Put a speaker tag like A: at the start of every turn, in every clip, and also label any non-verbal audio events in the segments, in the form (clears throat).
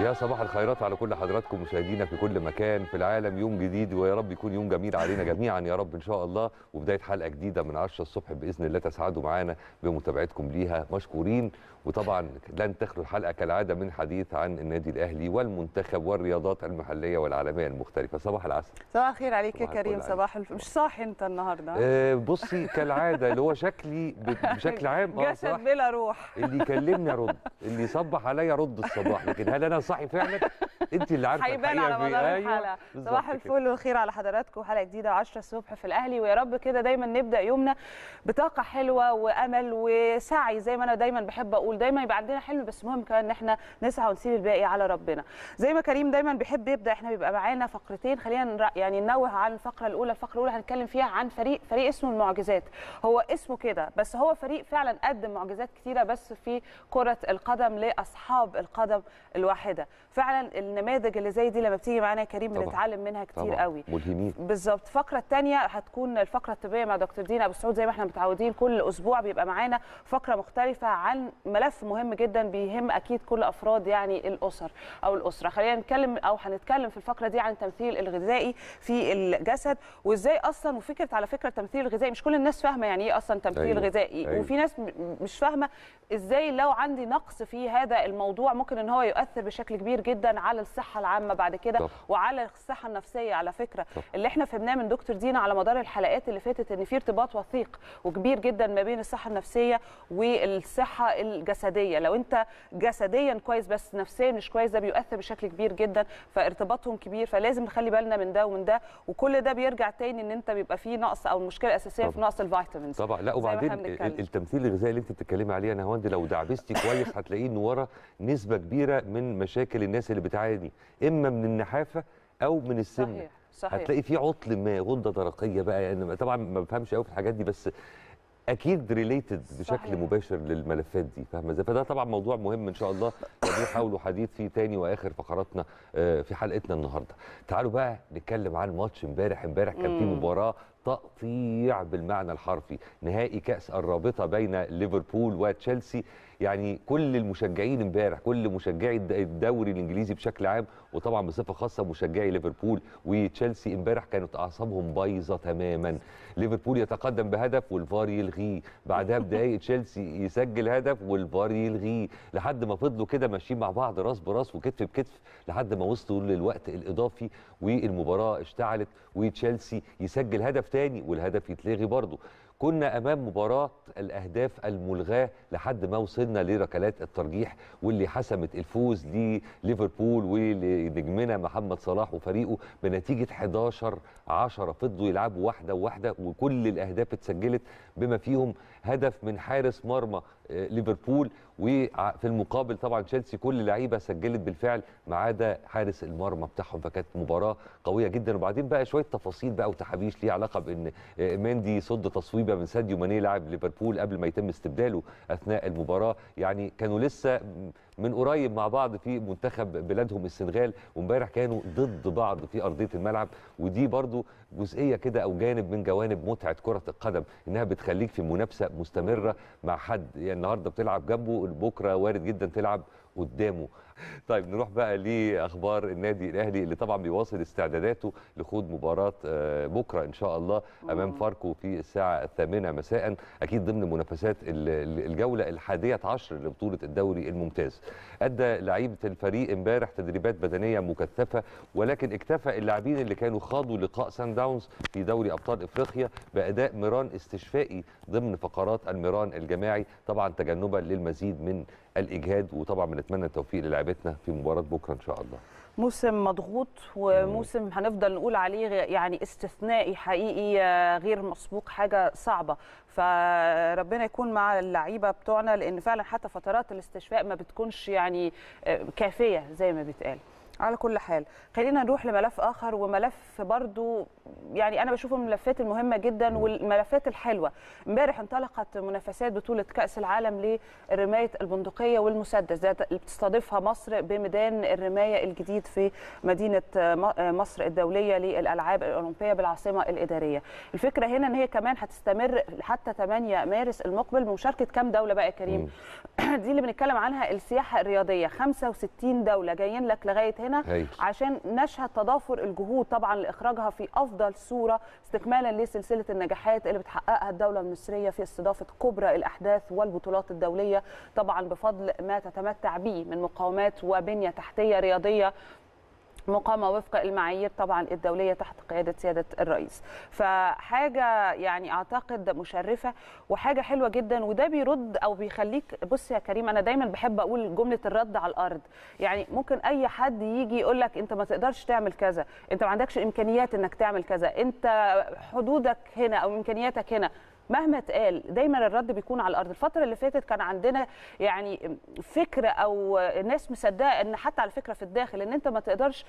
A: يا صباح الخيرات على كل حضراتكم مشاهدينا في كل مكان في العالم يوم جديد ويا رب يكون يوم جميل علينا جميعا يا رب إن شاء الله وبداية حلقة جديدة من 10 الصبح بإذن الله تسعدوا معانا بمتابعتكم ليها مشكورين. وطبعا لن تخلو الحلقة كالعادة من حديث عن النادي الأهلي والمنتخب والرياضات المحلية والعالمية المختلفة. صباح العسل.
B: صباح الخير عليك يا كريم. صباح الف... مش صاحي انت النهارده؟
A: آه بصي كالعادة اللي هو شكلي بشكل عام آه
B: جسد بلا روح.
A: اللي يكلمني ارد اللي يصبح عليا ارد الصباح لكن هل أنا صاحي فعلا. (laughs) انت اللي عارفة
B: هيبان على
A: في-
B: مدار
A: أيوة، الحلقة.
B: صباح. الفل والخير على حضراتكم. حلقة جديدة 10 الصبح في الأهلي. ويا رب كده دايما نبدأ يومنا بطاقة حلوة وأمل وسعي. زي ما أنا دايما بحب أقول دايما يبقى عندنا حلم بس مهم كمان إن إحنا نسعى ونسيب الباقي على ربنا. زي ما كريم دايما بيحب يبدأ إحنا بيبقى معانا فقرتين. خلينا يعني ننوه عن الفقرة الأولى. الفقرة الأولى هنتكلم فيها عن فريق فريق اسمه المعجزات. هو اسمه كده بس هو فريق فعلا قدم معجزات كتيرة بس في كرة القدم لأصحاب القدم الواحدة. فعلا النماذج اللي زي دي لما بتيجي معانا يا كريم. بنتعلم منها كتير
A: طبعا.
B: قوي.
A: ملهمين.
B: بالظبط. الفقره الثانية هتكون الفقرة الطبية مع دكتور دينا أبو سعود. زي ما إحنا متعودين كل أسبوع بيبقى معانا فقرة مختلفة عن ملف مهم جدا بيهم أكيد كل أفراد يعني الأسر أو الأسرة. خلينا نتكلم أو هنتكلم في الفقرة دي عن التمثيل الغذائي في الجسد وإزاي أصلا وفكرة على فكرة التمثيل الغذائي. مش كل الناس فاهمة يعني إيه أصلا تمثيل
A: أيوة،
B: غذائي
A: أيوة.
B: وفي ناس مش فاهمة إزاي لو عندي نقص في هذا الموضوع ممكن إن هو يؤثر بشكل كبير جدا على الصحة العامة بعد كده. وعلى الصحة النفسية على فكرة
A: طبعا.
B: اللي إحنا فهمناه من دكتور دينا على مدار الحلقات اللي فاتت إن في ارتباط وثيق وكبير جدا ما بين الصحة النفسية والصحة الجسدية لو انت جسديا كويس بس نفسيا مش كويس ده بيؤثر بشكل كبير جدا فارتباطهم كبير فلازم نخلي بالنا من ده ومن ده وكل ده بيرجع تاني إن انت بيبقى فيه نقص أو المشكلة الاساسيه في
A: طبعا.
B: نقص ال vitamins
A: طبعا لا وبعدين التمثيل الغذائي اللي انت بتتكلمي عليه يا هوندي لو دعبستي كويس هتلاقيه ان ورا نسبة كبيرة من مشاكل الناس اللي بتعاني إما من النحافة أو من السمنة
B: صحيح صحيح
A: هتلاقي في عطل ما غدة درقية بقى يعني طبعا ما بفهمش قوي في الحاجات دي بس أكيد related بشكل
B: صحيح.
A: مباشر للملفات دي فاهمة إزاي فده طبعا موضوع مهم إن شاء الله نحاول حديث فيه تاني وآخر فقراتنا آه، في حلقتنا النهارده تعالوا بقى نتكلم عن ماتش امبارح امبارح كان في. مباراة تقطيع بالمعنى الحرفي. نهائي كأس الرابطة بين ليفربول وتشيلسي. يعني كل المشجعين امبارح كل مشجعي الد- الدوري الإنجليزي بشكل عام وطبعا بصفة خاصة مشجعي ليفربول وتشيلسي امبارح كانت أعصابهم بايظة تماما. ليفربول يتقدم بهدف والفار يلغيه. بعدها بدقايق (laughs) تشيلسي يسجل هدف والفار يلغيه. لحد ما فضلوا كده ماشيين مع بعض راس براس وكتف بكتف لحد ما وصلوا للوقت الإضافي والمباراة اشتعلت وتشيلسي يسجل هدف تاني والهدف يتلغي برضه. كنا أمام مباراة الأهداف الملغاة لحد ما وصلنا لركلات الترجيح واللي حسمت الفوز لليفربول ولنجمنا محمد صلاح وفريقه بنتيجة 11 10 فضلوا يلعبوا واحدة وواحدة وكل الأهداف اتسجلت بما فيهم هدف من حارس مرمى آه، ليفربول. وفي المقابل طبعا تشيلسي كل لعيبة سجلت بالفعل ما عدا حارس المرمى بتاعهم فكانت مباراة قوية جدا. وبعدين بقى شوية تفاصيل بقى وتحابيش ليها علاقة بإن آه، مندي صد تصويبة من ساديو ماني لاعب ليفربول قبل ما يتم استبداله أثناء المباراة. يعني كانوا لسه من قريب مع بعض في منتخب بلادهم السنغال وامبارح كانوا ضد بعض في أرضية الملعب. ودي برضو جزئية كده أو جانب من جوانب متعة كرة القدم إنها بتخليك في منافسة مستمرة مع حد يعني النهارده بتلعب جنبه بكرة وارد جدا تلعب قدامه. (laughs) طيب نروح بقى لأخبار النادي الأهلي اللي طبعا بيواصل استعداداته لخوض مباراة آه، بكرة إن شاء الله أمام فاركو في الساعة الثامنة مساء. أكيد ضمن منافسات ال- ال- الجولة الحادية عشر لبطولة الدوري الممتاز. أدى لعيبة الفريق إمبارح تدريبات بدنية مكثفة ولكن اكتفى اللاعبين اللي كانوا خاضوا لقاء سان داونز في دوري أبطال إفريقيا بأداء ميران استشفائي ضمن فقرات الميران الجماعي طبعا تجنبا للمزيد من الإجهاد وطبعا بنتمنى التوفيق للاعبتنا في مباراة بكرة إن شاء الله.
B: موسم مضغوط وموسم هنفضل نقول عليه يعني استثنائي حقيقي آه، غير مسبوق حاجة صعبة. فربنا يكون مع اللعيبة بتوعنا لأن فعلا حتى فترات الاستشفاء ما بتكونش يعني آه، كافية زي ما بيتقال. على كل حال. خلينا نروح لملف آخر وملف برضو يعني أنا بشوفه من الملفات المهمة جدا والملفات الحلوة. امبارح انطلقت منافسات بطولة كأس العالم لرماية البندقية والمسدس. اللي بتستضيفها مصر بميدان الرماية الجديد في مدينة مصر الدولية للألعاب الأولمبية بالعاصمة الإدارية. الفكرة هنا إن هي كمان هتستمر حتى 8 مارس المقبل بمشاركة كام دولة بقى يا كريم؟ (clears throat) دي اللي بنتكلم عنها السياحة الرياضية. 65 دولة جايين لك لغاية هنا
A: هايل.
B: عشان نشهد تضافر الجهود طبعا لإخراجها في أفضل صورة استكمالا لسلسلة النجاحات اللي بتحققها الدولة المصرية في استضافة كبرى الأحداث والبطولات الدولية طبعا بفضل ما تتمتع به من مقاومات وبنية تحتية رياضية مقامة وفق المعايير طبعا الدولية تحت قيادة سيادة الرئيس. فحاجة يعني أعتقد مشرفة وحاجة حلوة جدا وده بيرد أو بيخليك بص يا كريم أنا دايما بحب أقول جملة الرد على الأرض. يعني ممكن أي حد يجي يقول لك أنت ما تقدرش تعمل كذا أنت ما عندكش إمكانيات أنك تعمل كذا أنت حدودك هنا أو إمكانياتك هنا. مهما اتقال دايما الرد بيكون على الأرض. الفترة اللي فاتت كان عندنا يعني فكره أو الناس مصدقة إن حتى على فكره في الداخل إن أنت ما تقدرش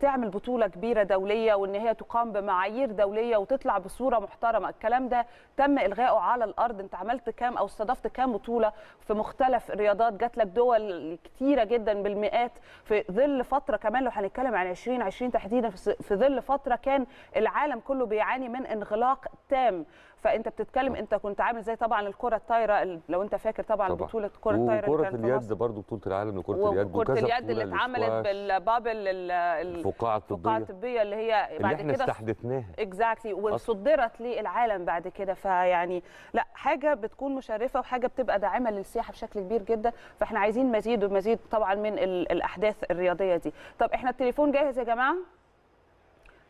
B: تعمل بطولة كبيرة دولية وإن هي تقام بمعايير دولية وتطلع بصورة محترمة. الكلام ده تم إلغائه على الأرض. أنت عملت كام أو استضفت كام بطولة في مختلف الرياضات جات لك دول كتيرة جدا بالمئات. في ظل فترة كمان لو هنتكلم عن 2020 تحديدا في ظل فترة كان العالم كله بيعاني من انغلاق تام. فانت بتتكلم انت كنت عامل زي طبعا الكرة الطايرة لو انت فاكر طبعا, طبعا. بطولة الكره الطايره
A: وكره اليد برضه بطولة العالم لكرة اليد
B: وكرة اليد اللي اتعملت بالبابل
A: الفقاعه الطبيه
B: الفقاعة الطبية. اللي هي
A: اللي بعد إحنا كده استحدثناها.
B: اكزاكتلي وصدرت للعالم بعد كده. فيعني لا حاجة بتكون مشرفة وحاجة بتبقى داعمة للسياحة بشكل كبير جدا. فاحنا عايزين مزيد ومزيد طبعا من الأحداث الرياضية دي. طب إحنا التليفون جاهز يا جماعة؟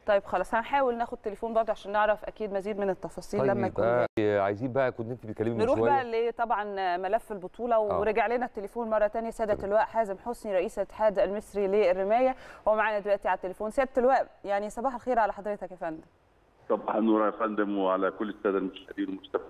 B: طيب خلاص هنحاول ناخد تليفون برضه عشان نعرف أكيد مزيد من التفاصيل
A: طيب
B: لما يكون
A: آه عايزين بقى كنت انت بتكلمي من
B: نروح
A: شوية؟
B: بقى طبعا ملف البطولة ورجع لنا التليفون مرة ثانية سياده اللواء حازم حسني رئيس الاتحاد المصري للرماية هو معانا دلوقتي على التليفون. سياده اللواء يعني صباح الخير على حضرتك يا فندم.
C: صباح النور يا فندم وعلى كل السادة المشاهدين والمستمعين.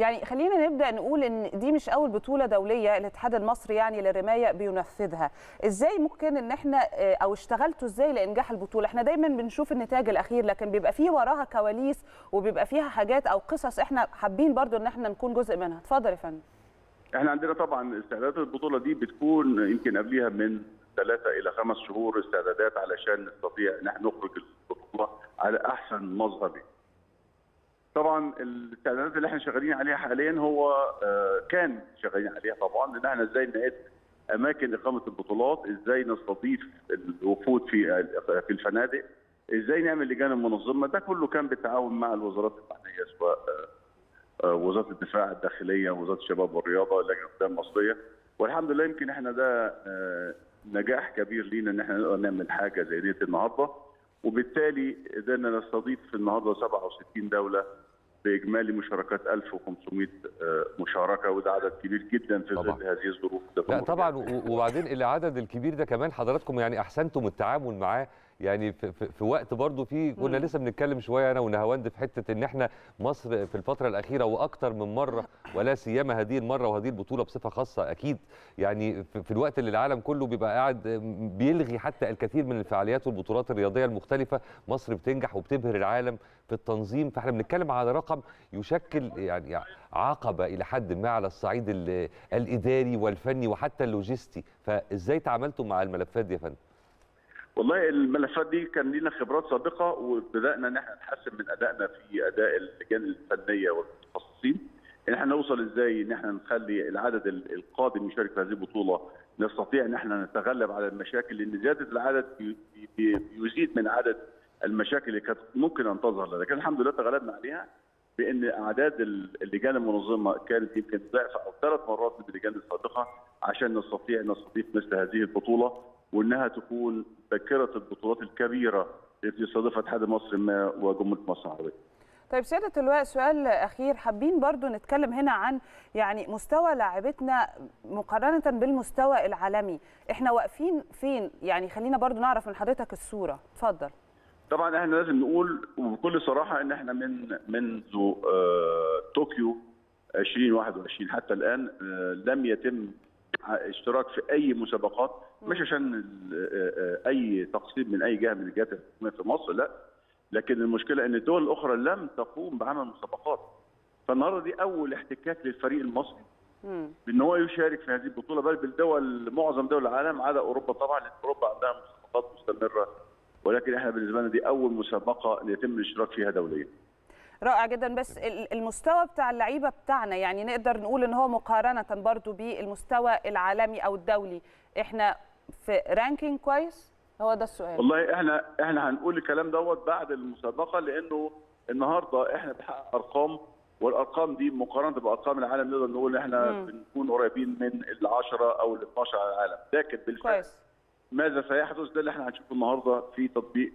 B: يعني خلينا نبدأ نقول إن دي مش أول بطولة دولية الاتحاد المصري يعني للرماية بينفذها. إزاي ممكن إن إحنا أو اشتغلتوا إزاي لإنجاح البطولة؟ إحنا دايما بنشوف النتاج الأخير لكن بيبقى فيه وراها كواليس وبيبقى فيها حاجات أو قصص إحنا حابين برضو إن إحنا نكون جزء منها. اتفضل يا فندم.
C: إحنا عندنا طبعا استعدادات البطولة دي بتكون يمكن قبلها من ثلاثة إلى خمس شهور استعدادات علشان نستطيع إن إحنا نخرج البطولة على أحسن مظهر. طبعا الاستعدادات اللي إحنا شغالين عليها حاليا هو آه كان شغالين عليها طبعا ان إحنا إزاي نعد أماكن إقامة البطولات، إزاي نستضيف الوفود في في الفنادق، إزاي نعمل لجان منظمه، ده كله كان بالتعاون مع الوزارات المعنيه سواء آه وزارة الدفاع الداخلية، وزارة الشباب والرياضة، اللجنه القيادة المصرية، والحمد لله يمكن إحنا ده آه نجاح كبير لينا إن إحنا نقدر نعمل حاجة زي دي النهارده. وبالتالي قدرنا نستضيف النهارده 67 دولة بإجمالي مشاركات 1500 مشاركة وده عدد كبير جدا في ظل هذه الظروف.
A: لا طبعا. وبعدين العدد الكبير ده كمان حضراتكم يعني أحسنتم التعامل معاه. يعني في, في, في وقت برضه في كنا لسه بنتكلم شوية أنا ونهاوند في حتة إن إحنا مصر في الفترة الأخيرة وأكثر من مرة ولا سيما هذه المرة وهذه البطولة بصفة خاصة أكيد. يعني في, في الوقت اللي العالم كله بيبقى قاعد بيلغي حتى الكثير من الفعاليات والبطولات الرياضية المختلفة مصر بتنجح وبتبهر العالم في التنظيم. فإحنا بنتكلم على رقم يشكل يعني عقبة إلى حد ما على الصعيد الإداري والفني وحتى اللوجستي. فإزاي تعاملتم مع الملفات دي يا فندم؟
C: والله الملفات دي كان لنا خبرات سابقة وبدانا إن إحنا نحسن من أدائنا في أداء اللجان الفنية والمتخصصين. إن إحنا نوصل إزاي إن إحنا نخلي العدد القادم يشارك في هذه البطولة. نستطيع إن إحنا نتغلب على المشاكل لأن زيادة العدد بيزيد من عدد المشاكل اللي كانت ممكن أن تظهر لكن الحمد لله تغلبنا عليها بإن أعداد اللجان المنظمة كانت يمكن ضعف أو ثلاث مرات من اللجان السابقة عشان نستطيع نستضيف مثل هذه البطولة. وإنها تكون ذاكرة البطولات الكبيرة اللي بيستضيفها اتحاد مصر ما وجمهوريه مصر العربيه.
B: طيب سيادة اللواء سؤال أخير. حابين برضو نتكلم هنا عن يعني مستوى لاعبتنا مقارنة بالمستوى العالمي. إحنا واقفين فين؟ يعني خلينا برضو نعرف من حضرتك الصورة. اتفضل.
C: طبعا إحنا لازم نقول وبكل صراحة إن إحنا من منذ آه طوكيو 2021 حتى الآن آه لم يتم اشتراك في أي مسابقات مش عشان ال- أي تقسيم من أي جهة من الجهات الحكومية في مصر لا. لكن المشكلة إن الدول الاخرى لم تقوم بعمل مسابقات. فالنهاردة دي أول احتكاك للفريق المصري. بإن هو يشارك في هذه البطولة. بل بالدول معظم دول العالم عدا أوروبا. طبعا لأن أوروبا عندها مسابقات مستمرة. ولكن إحنا بالنسبة لنا دي أول مسابقة يتم الاشتراك فيها دوليا.
B: رائع جدا. بس ال- المستوى بتاع اللعيبة بتاعنا يعني نقدر نقول إن هو مقارنة برضو بالمستوى العالمي أو الدولي. إحنا في رانكينج كويس هو ده السؤال
C: والله إحنا إحنا هنقول الكلام دوت بعد المسابقة لأنه النهارده إحنا بنحقق أرقام والأرقام دي مقارنة بأرقام العالم نقدر نقول إحنا
B: مم.
C: بنكون قريبين من ال 10 أو ال 12 على العالم لكن بالفعل
B: كويس
C: ماذا سيحدث ده اللي إحنا هنشوفه النهارده في تطبيق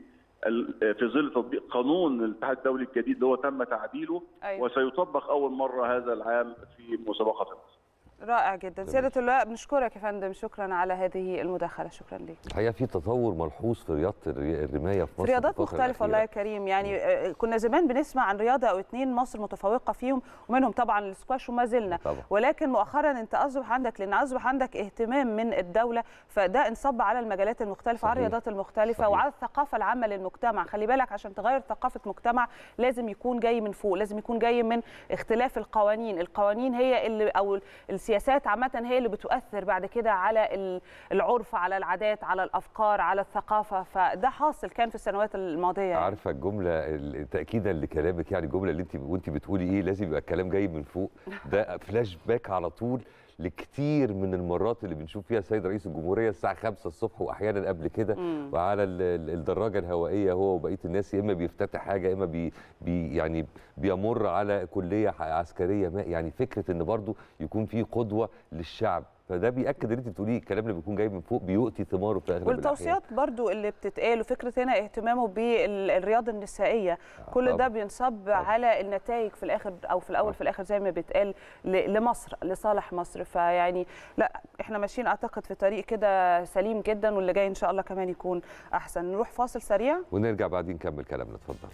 C: في ظل تطبيق قانون الاتحاد الدولي الجديد اللي هو تم تعديله
B: أيوة.
C: وسيطبق أول مرة هذا العام في مسابقة مصر.
B: رائع جدا. سيادة اللواء بنشكرك يا فندم. شكرا على هذه المداخلة. شكرا ليك.
A: الحقيقة في تطور ملحوظ في رياضة الرماية في
B: في
A: مصر
B: رياضات
A: الفترة
B: مختلفة والله يا. كريم. يعني آه، كنا زمان بنسمع عن رياضة أو اتنين مصر متفوقة فيهم ومنهم طبعا السكواش وما زلنا.
A: طبعا.
B: ولكن مؤخرا أنت أصبح عندك لأن أصبح عندك اهتمام من الدولة فده انصب على المجالات المختلفة على
A: صحيح.
B: الرياضات المختلفة
A: صحيح.
B: وعلى الثقافة العامة للمجتمع. خلي بالك عشان تغير ثقافة مجتمع لازم يكون جاي من فوق لازم يكون جاي من اختلاف القوانين. القوانين هي اللي أو السياسات عامة هي اللي بتؤثر بعد كده على ال- العرف على العادات على الأفكار على الثقافة. فده حاصل كان في السنوات الماضية يعني.
A: عارفة الجملة ال- تاكيدا لكلامك يعني الجمله اللي انت وانت بتقولي إيه لازم يبقى الكلام جاي من فوق. ده (laughs) فلاش باك على طول. لكتير من المرات اللي بنشوف فيها السيد رئيس الجمهورية الساعة 5 الصبح وأحيانا قبل كده. وعلى ال- ال- الدراجة الهوائية هو وبقية الناس يا إما بيفتتح حاجة يا إما بي بي يعني بيمر على كلية عسكرية ما يعني فكرة إن برضو يكون في قدوة للشعب فده بيأكد اللي انت بتقوليه الكلام اللي بيكون جاي من فوق بيؤتي ثماره في أغلب الأحيان.
B: والتوصيات برضو اللي بتتقال وفكرة هنا اهتمامه بالرياضة النسائية. كل ده
A: طبعاً.
B: بينصب على النتائج في الآخر أو في الأول
A: طبعاً.
B: في الآخر زي ما بيتقال لمصر لصالح مصر. فيعني لا إحنا ماشيين أعتقد في طريق كده سليم جدا واللي جاي إن شاء الله كمان يكون أحسن. نروح فاصل سريع.
A: ونرجع بعدين نكمل كلامنا. اتفضل.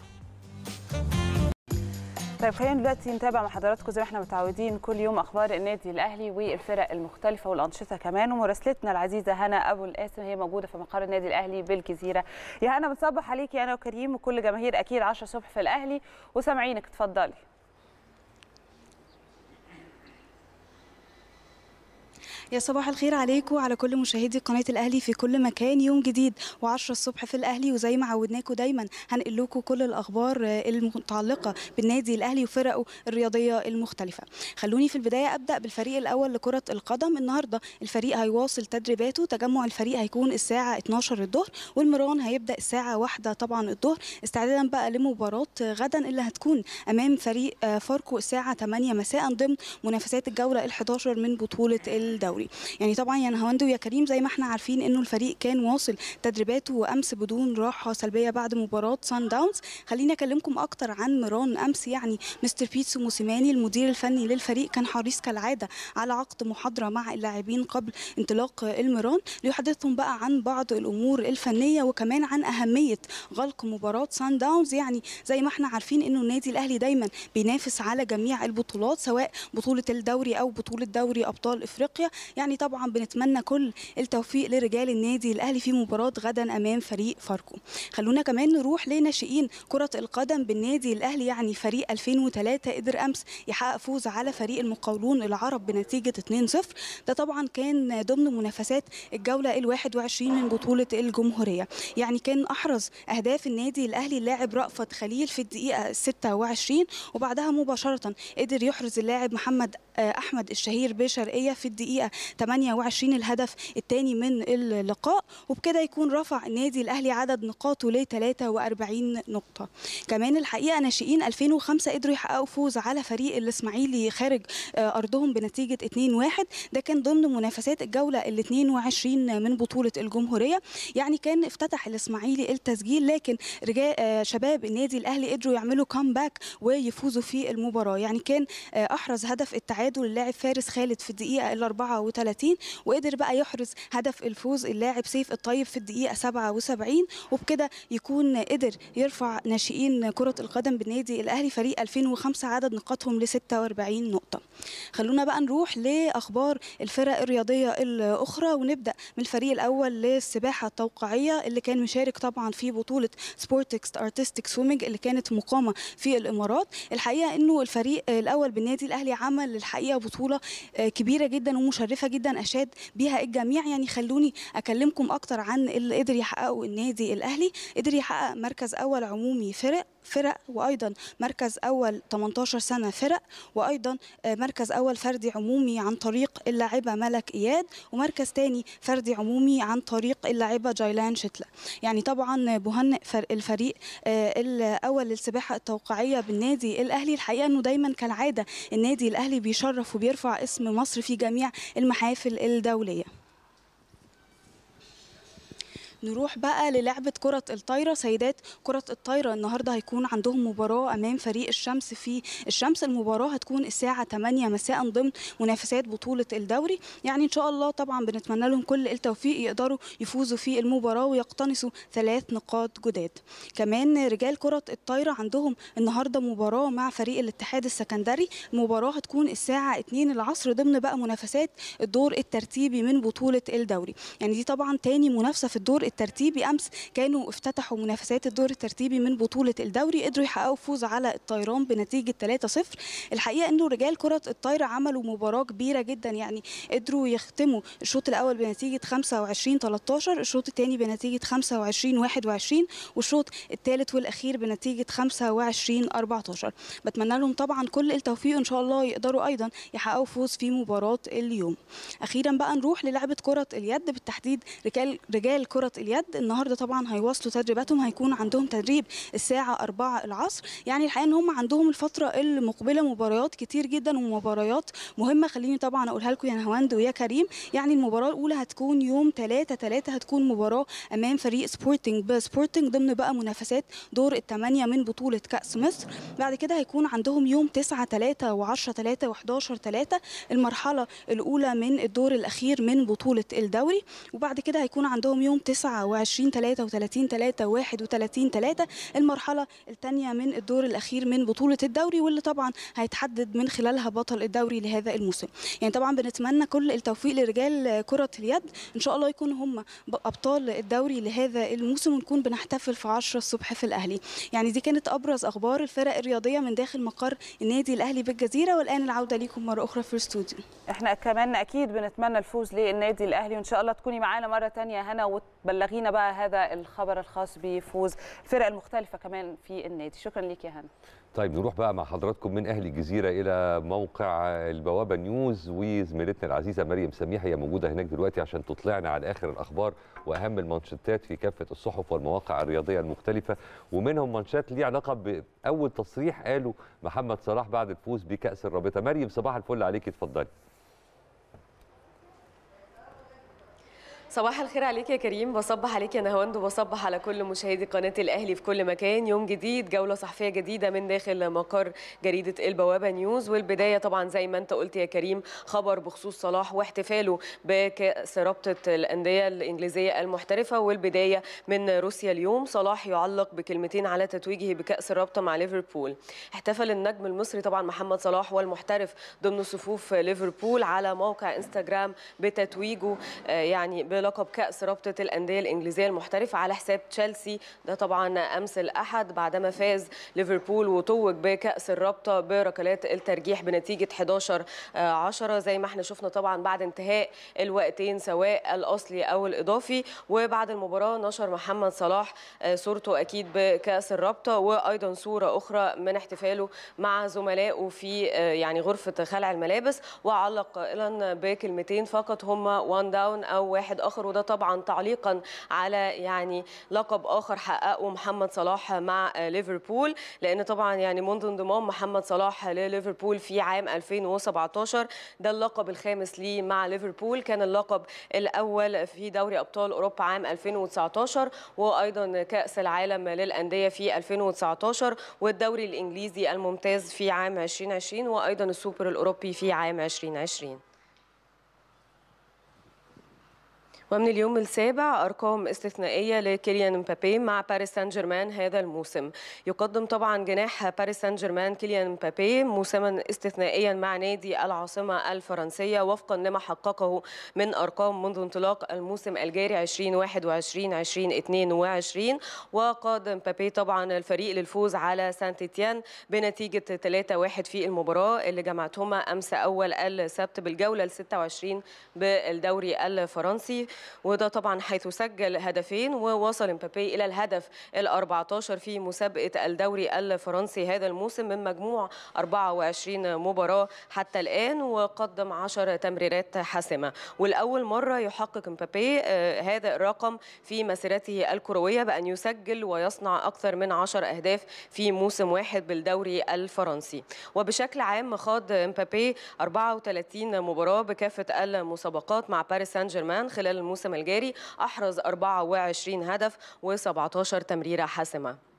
B: طيب خلينا دلوقتي نتابع مع حضراتكم زي ما إحنا متعودين كل يوم أخبار النادي الأهلي والفرق المختلفة والأنشطة كمان. ومراسلتنا العزيزة هنا أبو القاسم هي موجودة في مقر النادي الأهلي بالجزيرة. يا هنا بنصبح عليكي أنا وكريم وكل جماهير أكيد 10 الصبح في الأهلي. وسامعينك اتفضلي.
D: يا صباح الخير عليكم وعلى كل مشاهدي قناة الأهلي في كل مكان. يوم جديد و10 الصبح في الأهلي وزي ما عودناكم دايما هنقل لكم كل الأخبار المتعلقة بالنادي الأهلي وفرقه الرياضية المختلفة. خلوني في البداية أبدأ بالفريق الأول لكرة القدم. النهارده الفريق هيواصل تدريباته. تجمع الفريق هيكون الساعة 12 الظهر والمران هيبدأ الساعة 1 طبعا الظهر. استعدادا بقى لمباراة غدا اللي هتكون أمام فريق فاركو الساعة 8 مساء ضمن منافسات الجولة ال11 من بطولة الدوري يعني طبعا يا نهاوند ويا كريم زي ما إحنا عارفين إنه الفريق كان واصل تدريباته امس بدون راحة سلبية بعد مباراة سان داونز خليني أكلمكم أكتر عن ميران أمس. يعني مستر بيتسو موسيماني المدير الفني للفريق كان حريص كالعادة على عقد محاضرة مع اللاعبين قبل انطلاق الميران ليحدثهم بقى عن بعض الأمور الفنية وكمان عن أهمية غلق مباراة سان داونز يعني زي ما إحنا عارفين إنه النادي الأهلي دايما بينافس على جميع البطولات سواء بطولة الدوري أو بطولة دوري أبطال إفريقيا. يعني طبعا بنتمنى كل التوفيق لرجال النادي. الأهلي في مباراة غدا أمام فريق فاركو. خلونا كمان نروح لناشئين كرة القدم بالنادي. الأهلي يعني فريق 2003 قدر أمس يحقق فوز على فريق المقاولون العرب بنتيجة 2-0 ده طبعا كان ضمن منافسات الجولة ال21 من بطولة الجمهورية. يعني كان أحرز أهداف النادي الأهلي اللاعب رأفت خليل في الدقيقة 26 وبعدها مباشرة قدر يحرز اللاعب محمد أحمد الشهير بشرقية في الدقيقة 28 الهدف الثاني من اللقاء وبكده يكون رفع النادي الأهلي عدد نقاطه ل 43 نقطة. كمان الحقيقة ناشئين 2005 قدروا يحققوا فوز على فريق الإسماعيلي خارج آه، أرضهم بنتيجة 2-1 ده كان ضمن منافسات الجولة ال 22 من بطولة الجمهورية. يعني كان افتتح الإسماعيلي التسجيل لكن رجال آه، شباب النادي الأهلي قدروا يعملوا كامباك ويفوزوا في المباراة. يعني كان آه، أحرز هدف التعادل التعادل اللاعب فارس خالد في الدقيقة ال 34 وقدر بقى يحرز هدف الفوز اللاعب سيف الطيب في الدقيقة 77 وبكده يكون قدر يرفع ناشئين كرة القدم بالنادي الأهلي فريق 2005 عدد نقاطهم ل 46 نقطة. خلونا بقى نروح لأخبار الفرق الرياضية الأخرى ونبدأ من الفريق الأول للسباحة التوقيعيه اللي كان مشارك طبعا في بطولة سبورتكس artistic swimming اللي كانت مقامة في الإمارات. الحقيقة إنه الفريق الأول بالنادي الأهلي عمل الحقيقة بطولة كبيرة جدا ومشرفة جدا أشاد بيها الجميع. يعني خلوني أكلمكم أكتر عن اللي قدر يحققه النادي الأهلي. قدر يحقق مركز أول عمومي فرق فرق وأيضا مركز أول 18 سنة فرق وأيضا مركز أول فردي عمومي عن طريق اللاعبة ملك إياد ومركز ثاني فردي عمومي عن طريق اللاعبة جايلان شتلة. يعني طبعا بهنئ الفريق الأول للسباحة التوقيعيه بالنادي الأهلي. الحقيقة إنه دايما كالعادة النادي الأهلي بيشرف وبيرفع اسم مصر في جميع المحافل الدولية. نروح بقى للعبة كرة الطايرة. سيدات كرة الطايرة النهاردة هيكون عندهم مباراة أمام فريق الشمس. في الشمس المباراة هتكون الساعة 8 مساء ضمن منافسات بطولة الدوري. يعني إن شاء الله طبعا بنتمنى لهم كل التوفيق يقدروا يفوزوا في المباراة ويقتنصوا ثلاث نقاط جداد. كمان رجال كرة الطايرة عندهم النهاردة مباراة مع فريق الاتحاد السكندري. المباراة هتكون الساعة 2 العصر ضمن بقى منافسات الدور الترتيبي من بطولة الدوري. يعني دي طبعا تاني منافسة في الدور الترتيبي امس كانوا افتتحوا منافسات الدور الترتيبي من بطولة الدوري. قدروا يحققوا فوز على الطيران بنتيجة 3-0 الحقيقة إنه رجال كرة الطايرة عملوا مباراة كبيرة جدا. يعني قدروا يختموا الشوط الأول بنتيجة 25 13 الشوط الثاني بنتيجة 25 21 والشوط الثالث والأخير بنتيجة 25 14 بتمنى لهم طبعا كل التوفيق ان شاء الله يقدروا أيضا يحققوا فوز في مباراة اليوم. أخيرا بقى نروح للعبة كرة اليد. بالتحديد رجال رجال كرة اليد النهارده طبعا هيواصلوا تدريباتهم هيكون عندهم تدريب الساعة 4 العصر. يعني الحقيقة إن هم عندهم الفترة المقبلة مباريات كتير جدا ومباريات مهمة. خليني طبعا أقولها لكم يا نهاوند ويا كريم يعني المباراة الأولى هتكون يوم 3 3 هتكون مباراة أمام فريق سبورتنج بسبورتنج ضمن بقى منافسات دور الثمانيه من بطولة كأس مصر. بعد كده هيكون عندهم يوم 9 3 و10 3 و11 3 المرحلة الأولى من الدور الأخير من بطولة الدوري. وبعد كده هيكون عندهم يوم 29 33 3 31 3 المرحلة الثانية من الدور الأخير من بطولة الدوري واللي طبعا هيتحدد من خلالها بطل الدوري لهذا الموسم. يعني طبعا بنتمنى كل التوفيق لرجال كرة اليد. إن شاء الله يكونوا هم أبطال الدوري لهذا الموسم ونكون بنحتفل في 10 الصبح في الأهلي. يعني دي كانت أبرز أخبار الفرق الرياضية من داخل مقر النادي الأهلي بالجزيرة. والآن العودة ليكم مرة أخرى في الاستوديو.
B: إحنا كمان أكيد بنتمنى الفوز للنادي الأهلي وإن شاء الله تكوني معانا مرة ثانية هنا وتبلغينا بقى هذا الخبر الخاص بفوز الفرق المختلفة كمان في النادي. شكرا ليك يا هنا
A: طيب نروح بقى مع حضراتكم من أهل الجزيرة إلى موقع البوابة نيوز. وزميلتنا العزيزة مريم سميح هي موجودة هناك دلوقتي عشان تطلعنا على آخر الأخبار وأهم المانشيتات في كافة الصحف والمواقع الرياضية المختلفة. ومنهم مانشات ليه علاقة بأول تصريح قاله محمد صلاح بعد الفوز بكأس الرابطة. مريم صباح الفل عليكي اتفضلي.
E: صباح الخير عليك يا كريم. بصبح عليك يا نهاوند وبصبح على كل مشاهدي قناة الأهلي في كل مكان. يوم جديد جولة صحفية جديدة من داخل مقر جريدة البوابة نيوز. والبداية طبعا زي ما انت قلت يا كريم خبر بخصوص صلاح واحتفاله بكأس رابطة الأندية الإنجليزية المحترفة. والبداية من روسيا اليوم صلاح يعلق بكلمتين على تتويجه بكأس الرابطة مع ليفربول. احتفل النجم المصري طبعا محمد صلاح والمحترف ضمن صفوف ليفربول على موقع إنستغرام بتتويجه يعني لقب كأس رابطة الأندية الإنجليزية المحترفة على حساب تشيلسي. ده طبعا أمس الأحد بعدما فاز ليفربول وتوج بكأس الرابطة بركلات الترجيح بنتيجة 11 10 زي ما إحنا شفنا طبعا بعد انتهاء الوقتين سواء الأصلي أو الإضافي. وبعد المباراة نشر محمد صلاح صورته أكيد بكأس الرابطة. وأيضا صورة أخرى من احتفاله مع زملائه في يعني غرفة خلع الملابس. وعلق قائلا بكلمتين فقط هما وان داون أو واحد أخطر آخر وده طبعا تعليقا على يعني لقب آخر حققه محمد صلاح مع ليفربول لأن طبعا يعني منذ انضمام محمد صلاح لليفربول في عام 2017 ده اللقب الخامس ليه مع ليفربول. كان اللقب الأول في دوري أبطال أوروبا عام 2019 وأيضا كأس العالم للأندية في 2019 والدوري الإنجليزي الممتاز في عام 2020 وأيضا السوبر الأوروبي في عام 2020 ومن اليوم السابع أرقام استثنائية لكيليان مبابي مع باريس سان جيرمان هذا الموسم. يقدم طبعا جناح باريس سان جيرمان كيليان مبابي موسما استثنائيا مع نادي العاصمة الفرنسية وفقا لما حققه من أرقام منذ انطلاق الموسم الجاري 2021-2022 وقاد مبابي طبعا الفريق للفوز على سانت تيان بنتيجة 3-1 في المباراة اللي جمعتهما أمس أول السبت بالجولة ال 26 بالدوري الفرنسي. وده طبعا حيث سجل هدفين ووصل مبابي إلى الهدف ال 14 في مسابقة الدوري الفرنسي هذا الموسم من مجموع 24 مباراة حتى الآن وقدم 10 تمريرات حاسمة. والأول مرة يحقق مبابي هذا الرقم في مسيرته الكروية بأن يسجل ويصنع أكثر من 10 أهداف في موسم واحد بالدوري الفرنسي. وبشكل عام خاض مبابي 34 مباراة بكافة المسابقات مع باريس سان جيرمان خلال الموسم الجاري أحرز 24 هدف و17 تمريرة حاسمة.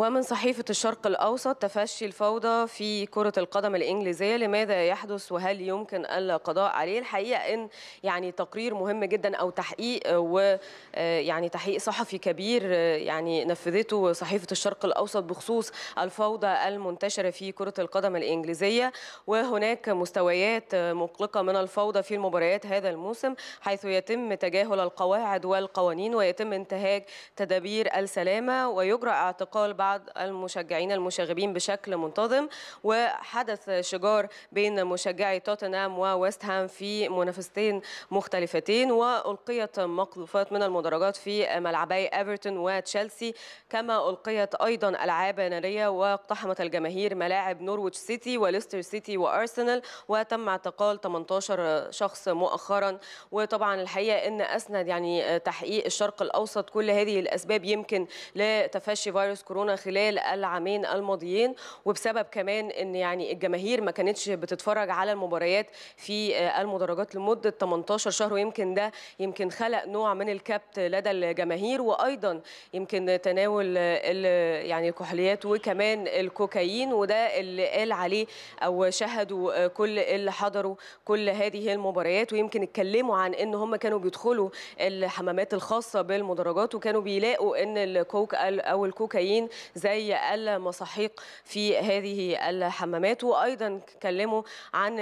E: ومن صحيفة الشرق الأوسط تفشي الفوضى في كرة القدم الإنجليزية. لماذا يحدث؟ وهل يمكن القضاء عليه؟ الحقيقة إن يعني تقرير مهم جدا أو تحقيق ويعني تحقيق صحفي كبير يعني نفذته صحيفة الشرق الأوسط بخصوص الفوضى المنتشرة في كرة القدم الإنجليزية. وهناك مستويات مقلقة من الفوضى في المباريات هذا الموسم حيث يتم تجاهل القواعد والقوانين ويتم انتهاك تدابير السلامة ويجرى اعتقال بعض بعض المشجعين المشاغبين بشكل منتظم وحدث شجار بين مشجعي توتنهام وويست هام في منافستين مختلفتين وألقيت مقذوفات من المدرجات في ملعبي إيفرتون وتشيلسي. كما ألقيت أيضا ألعاب نارية واقتحمت الجماهير ملاعب نورويتش سيتي وليستر سيتي وأرسنال وتم اعتقال 18 شخص مؤخرا. وطبعا الحقيقة إن أسند يعني تحقيق الشرق الأوسط كل هذه الأسباب يمكن لتفشي فيروس كورونا خلال العامين الماضيين وبسبب كمان إن يعني الجماهير ما كانتش بتتفرج على المباريات في المدرجات لمدة 18 شهر ويمكن ده يمكن خلق نوع من الكبت لدى الجماهير وأيضا يمكن تناول يعني الكحوليات وكمان الكوكايين وده اللي قال عليه أو شهدوا كل اللي حضروا كل هذه المباريات. ويمكن اتكلموا عن إن هم كانوا بيدخلوا الحمامات الخاصة بالمدرجات وكانوا بيلاقوا إن الكوك أو الكوكايين زي المساحيق في هذه الحمامات. وأيضا اتكلموا عن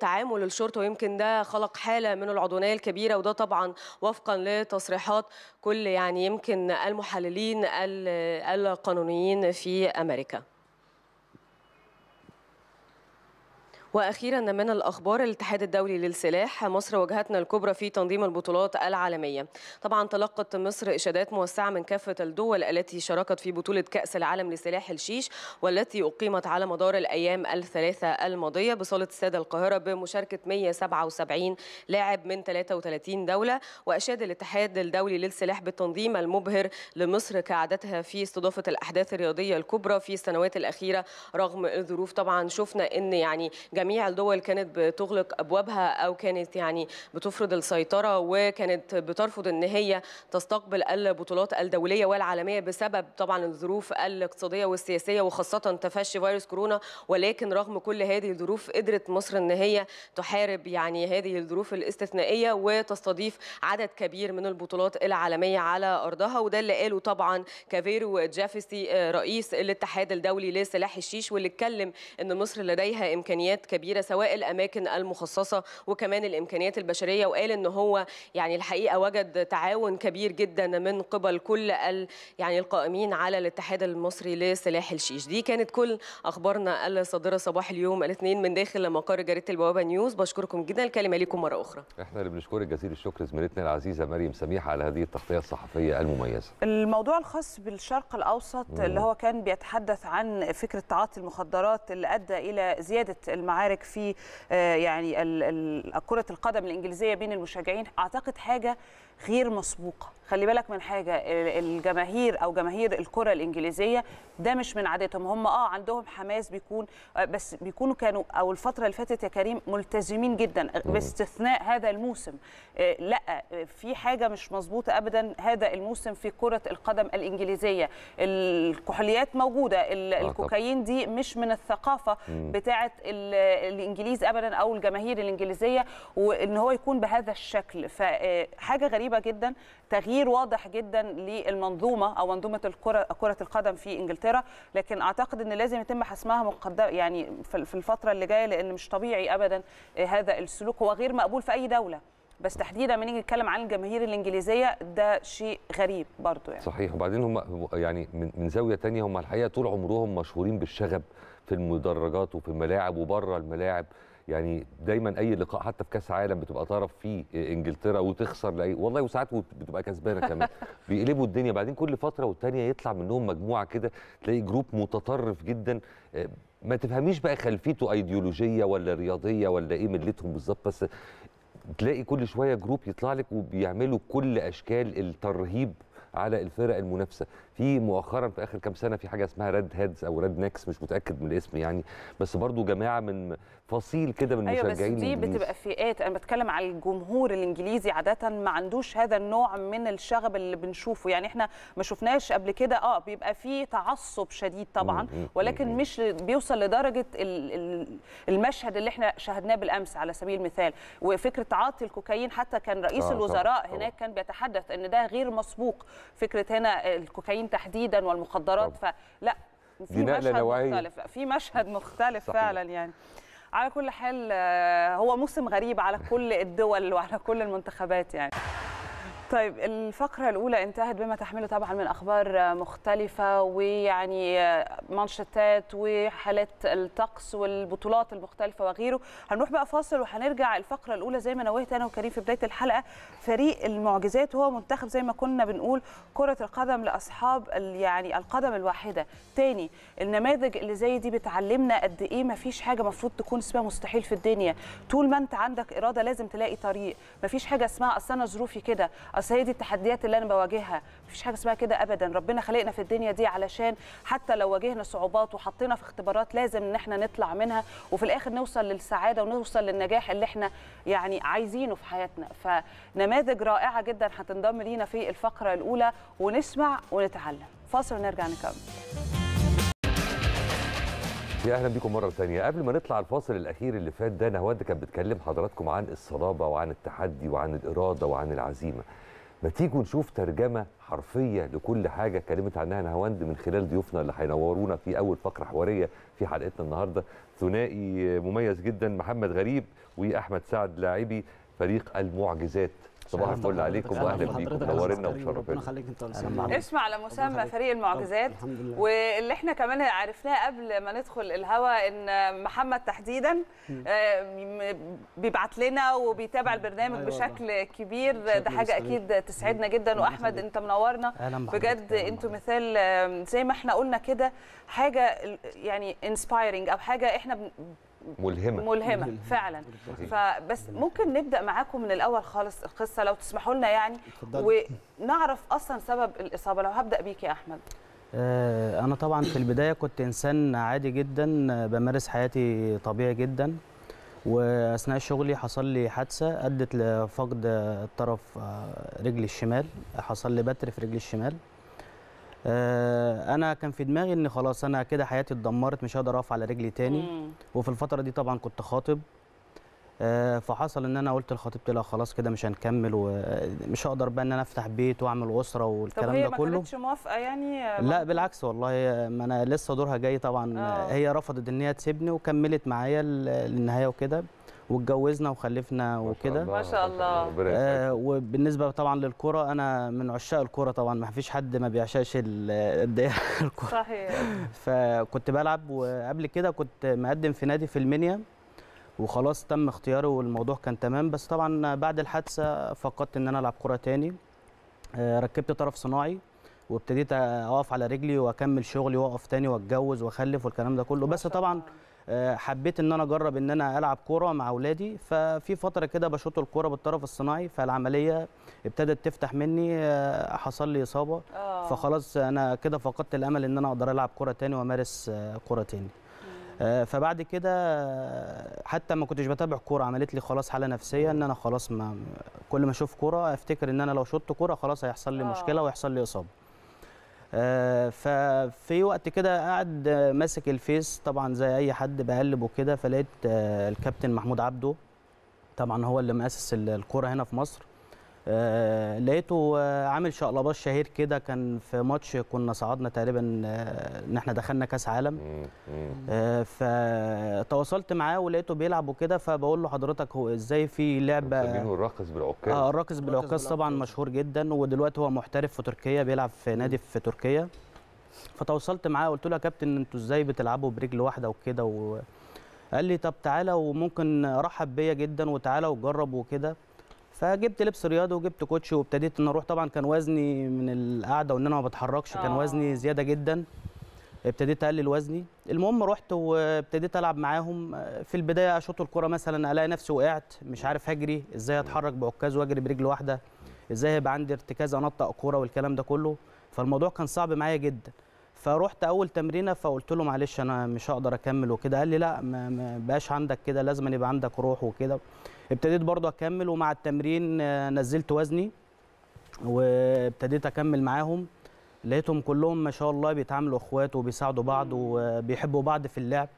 E: تعامل الشرطة ويمكن ده خلق حالة من العدوانية الكبيرة وده طبعا وفقا لتصريحات كل يعني يمكن المحللين القانونيين في أمريكا. وأخيرا من الأخبار الاتحاد الدولي للسلاح مصر واجهتنا الكبرى في تنظيم البطولات العالمية. طبعا تلقت مصر اشادات موسعة من كافة الدول التي شاركت في بطولة كأس العالم لسلاح الشيش والتي أقيمت على مدار الأيام الثلاثة الماضية بصالة استاد القاهرة بمشاركة 177 لاعب من 33 دولة. وأشاد الاتحاد الدولي للسلاح بالتنظيم المبهر لمصر كعادتها في استضافة الأحداث الرياضية الكبرى في السنوات الأخيرة رغم الظروف طبعا شفنا إن يعني جميع الدول كانت بتغلق أبوابها أو كانت يعني بتفرض السيطرة وكانت بترفض إن هي تستقبل البطولات الدولية والعالمية بسبب طبعا الظروف الاقتصادية والسياسية وخاصة تفشي فيروس كورونا. ولكن رغم كل هذه الظروف قدرت مصر إن هي تحارب يعني هذه الظروف الاستثنائية وتستضيف عدد كبير من البطولات العالمية على أرضها. وده اللي قاله طبعا كافيرو جافيسي رئيس الاتحاد الدولي لسلاح الشيش واللي اتكلم إن مصر لديها إمكانيات كبيرة سواء الأماكن المخصصة وكمان الإمكانيات البشرية. وقال إن هو يعني الحقيقة وجد تعاون كبير جدا من قبل كل ال يعني القائمين على الاتحاد المصري لسلاح الشيش. دي كانت كل أخبارنا الصادرة صباح اليوم الاثنين من داخل مقر جريدة البوابة نيوز. بشكركم جدا. الكلمة لكم مرة أخرى.
A: إحنا اللي بنشكرك جزيل الشكر زميلتنا العزيزة مريم سميحة على هذه التغطية الصحفية المميزة.
B: الموضوع الخاص بالشرق الأوسط اللي هو كان بيتحدث عن فكرة تعاطي المخدرات اللي أدى إلى زيادة المعاناه المعارك في آه، يعني كرة القدم الإنجليزية بين المشجعين. أعتقد حاجة غير مسبوقة. خلي بالك من حاجة ال- الجماهير أو جماهير الكرة الإنجليزية ده مش من عادتهم هم آه عندهم حماس بيكون آه، بس بيكونوا كانوا أو الفترة اللي فاتت يا كريم ملتزمين جدا باستثناء هذا الموسم. آه، لا آه، في حاجة مش مظبوطة ابدا هذا الموسم في كرة القدم الإنجليزية. الكحوليات
A: موجودة.
B: الكوكايين دي مش من الثقافة بتاعه ال- الإنجليز ابدا أو الجماهير الإنجليزية وإن هو يكون بهذا الشكل. فحاجه غريبة جدا تغيير واضح جدا للمنظومة أو منظومة الكره كرة القدم في إنجلترا. لكن أعتقد إن لازم يتم حسمها مقدم يعني في الفترة اللي جاية لأن مش طبيعي ابدا هذا السلوك. هو غير مقبول في أي دولة. بس تحديدا لما نيجي نتكلم عن الجماهير الإنجليزية ده شيء غريب برضو يعني.
A: صحيح. وبعدين هم يعني من زاوية تانية هم الحقيقة طول عمرهم مشهورين بالشغب في المدرجات وفي الملاعب وبره الملاعب. يعني دايما أي لقاء حتى في كأس عالم بتبقى طرف فيه إنجلترا وتخسر لأي والله وساعات بتبقى كسبانة كمان. (laughs) بيقلبوا الدنيا. بعدين كل فترة والتانية يطلع منهم مجموعة كده تلاقي جروب متطرف جدا. آه، ما تفهميش بقى خلفيته أيديولوجية ولا رياضية ولا إيه ملتهم بالظبط بس تلاقي كل شوية group يطلع لك وبيعملوا كل أشكال الترهيب على الفرق المنافسة. في مؤخرا في آخر كام سنة في حاجة اسمها red heads أو rednecks مش متأكد من الاسم يعني. بس برضو جماعة من فصيل كده من
B: أيوه بس دي. بتبقى فئات أنا بتكلم على الجمهور الإنجليزي عادة ما عندوش هذا النوع من الشغب اللي بنشوفه يعني إحنا ما شفناش قبل كده آه بيبقى في تعصب شديد طبعا ولكن. مش بيوصل لدرجة ال- ال- المشهد اللي إحنا شاهدناه بالأمس على سبيل المثال وفكرة تعاطي الكوكايين حتى كان رئيس
A: آه، طبعاً،
B: الوزراء
A: طبعاً.
B: هناك كان بيتحدث إن ده غير مسبوق فكرة هنا الكوكايين تحديدا والمخدرات فلا
A: دي
B: في مشهد
A: نوعية.
B: مختلف في مشهد مختلف
A: صحيح.
B: فعلا يعني على كل حال آه، هو موسم غريب على كل الدول وعلى كل المنتخبات يعني. طيب الفقرة الأولى انتهت بما تحمله طبعا من أخبار مختلفة ويعني مانشيتات وحالات الطقس والبطولات المختلفة وغيره. هنروح بقى فاصل وهنرجع الفقرة الأولى زي ما نوهت أنا وكريم في بداية الحلقة. فريق المعجزات هو منتخب زي ما كنا بنقول كرة القدم لأصحاب يعني القدم الواحدة. تاني النماذج اللي زي دي بتعلمنا قد إيه مفيش حاجة مفروض تكون اسمها مستحيل في الدنيا. طول ما أنت عندك إرادة لازم تلاقي طريق. مفيش حاجة اسمها أصل أنا ظروفي كده. اصل هي دي التحديات اللي أنا بواجهها. مفيش حاجة اسمها كده ابدا. ربنا خلقنا في الدنيا دي علشان حتى لو واجهنا صعوبات وحطينا في اختبارات لازم إن إحنا نطلع منها وفي الآخر نوصل للسعادة ونوصل للنجاح اللي إحنا يعني عايزينه في حياتنا. فنماذج رائعة جدا هتنضم لينا في الفقرة الأولى ونسمع ونتعلم. فاصل ونرجع نكمل.
A: يا أهلا بيكم مرة ثانية قبل ما نطلع الفاصل الأخير اللي فات ده نهاد كانت بتكلم حضراتكم عن الصلابة وعن التحدي وعن الإرادة وعن العزيمة. ما تيجوا نشوف ترجمة حرفية لكل حاجة كلمت عنها نهاوند من خلال ضيوفنا اللي هينورونا في أول فقرة حوارية في حلقتنا النهارده. ثنائي مميز جدا محمد غريب وأحمد سعد لاعبي فريق المعجزات. صباح الفل عليكم واهلا بيكم. نورنا
F: ربنا
A: ومشرفينا
F: يخليك أنت
B: اسم على مسمى فريق المعجزات واللي إحنا كمان عرفناه قبل ما ندخل الهوا إن محمد تحديدا آه، بيبعت لنا وبيتابع البرنامج
F: أيوة
B: بشكل كبير. ده
F: حاجة.
B: أكيد تسعدنا جدا.
F: وأحمد.
B: أنت منورنا. بجد
F: أنتوا.
B: مثال زي ما إحنا قلنا كده حاجة يعني انسبايرنج أو حاجة إحنا
A: ملهمة
B: ملهمة
F: ملهمة.
B: فعلا. فبس ممكن نبدأ معاكم من الأول خالص القصة لو تسمحوا لنا يعني. ونعرف أصلا سبب الإصابة لو هبدأ بيك يا أحمد
F: آه، أنا طبعا في البداية كنت إنسان عادي جدا بمارس حياتي طبيعي جدا وأثناء شغلي حصل لي حادثة أدت لفقد طرف آه، رجلي الشمال حصل لي بتر في رجلي الشمال أنا كان في دماغي إن خلاص أنا كده حياتي اتدمرت مش هقدر أقف على رجلي تاني
B: مم.
F: وفي الفترة دي طبعا كنت خاطب آه، فحصل إن أنا قلت لخطيبتي لا خلاص كده مش هنكمل ومش هقدر بقى إن أنا أفتح بيت وأعمل أسرة
B: طب
F: والكلام
B: هي
F: ده
B: ما
F: كله.
B: كانتش موافقة يعني؟
F: لا بالعكس والله ما أنا لسه دورها جاي طبعا.
B: آه.
F: هي رفضت إن هي تسيبني وكملت معايا للنهاية وكده واتجوزنا وخلفنا
A: ما
F: وكده.
B: ما شاء الله.
F: آه. وبالنسبة طبعا للكره أنا من عشاق الكره طبعا ما فيش حد ما بيعشقش (laughs) الكره
B: صحيح.
F: فكنت بلعب وقبل كده كنت مقدم في نادي في المنيا. وخلاص تم اختياري والموضوع كان تمام. بس طبعا بعد الحادثة فقدت إن أنا ألعب كرة تاني. آه، ركبت طرف صناعي وابتديت أقف على رجلي وأكمل شغلي وأقف تاني وأتجوز وأخلف والكلام ده كله. بس طبعا. آه، حبيت إن أنا أجرب إن أنا ألعب كورة مع أولادي. ففي فترة كده بشوط الكورة بالطرف الصناعي فالعملية ابتدت تفتح مني آه، حصل لي
B: إصابة.
F: فخلاص أنا كده فقدت الأمل إن أنا أقدر ألعب كورة تاني وأمارس كورة تاني. فبعد كده آه، حتى ما كنتش بتابع كورة عملت لي خلاص حالة نفسية إن أنا خلاص ما كل ما أشوف كورة أفتكر إن أنا لو شطت كورة خلاص هيحصل لي
B: آه.
F: مشكلة ويحصل لي إصابة آه، ففي وقت كده قاعد آه، ماسك الفيس طبعا زي أي حد بقلب وكده فلقيت آه، الكابتن محمود عبده طبعا هو اللي مؤسس ال- الكورة هنا في مصر آه، لقيته آه، عامل شقلباز شهير كده. كان في ماتش كنا صعدنا تقريبا آه، إن إحنا دخلنا كأس عالم. آه، فتواصلت معاه ولقيته بيلعب وكده. فبقول له حضرتك هو إزاي في
A: لعبة؟ الراقص بالعكاز
F: آه الراقص بالعكاز طبعا مشهور جدا. ودلوقتي هو محترف في تركيا بيلعب في نادي في تركيا. فتواصلت معاه قلت له يا كابتن أنتوا إزاي بتلعبوا برجل واحدة وكده؟ و... قال لي طب تعالى وممكن رحب بيا جدا وتعالى وجرب وكده. فجبت لبس رياضي وجبت كوتشي وابتديت إن أروح. طبعا كان وزني من القعدة وإن أنا ما بتحركش كان
B: آه.
F: وزني زيادة جدا. ابتديت أقلل وزني. المهم رحت وابتديت ألعب معاهم. في البداية أشوط الكرة مثلا ألاقي نفسي وقعت مش عارف اجري إزاي أتحرك بعكاز وأجري برجل واحدة إزاي يبقى عندي ارتكاز أنطق كورة والكلام ده كله. فالموضوع كان صعب معايا جدا. فروحت أول تمرينة فقلت له معلش أنا مش هقدر أكمل وكده. قال لي لا ما ما بقاش عندك كده لازم يبقى عندك روح وكده. ابتديت برضه أكمل ومع التمرين آه، نزلت وزني وابتديت أكمل معاهم. لقيتهم كلهم ما شاء الله بيتعاملوا إخوات وبيساعدوا بعض وبيحبوا بعض في اللعب.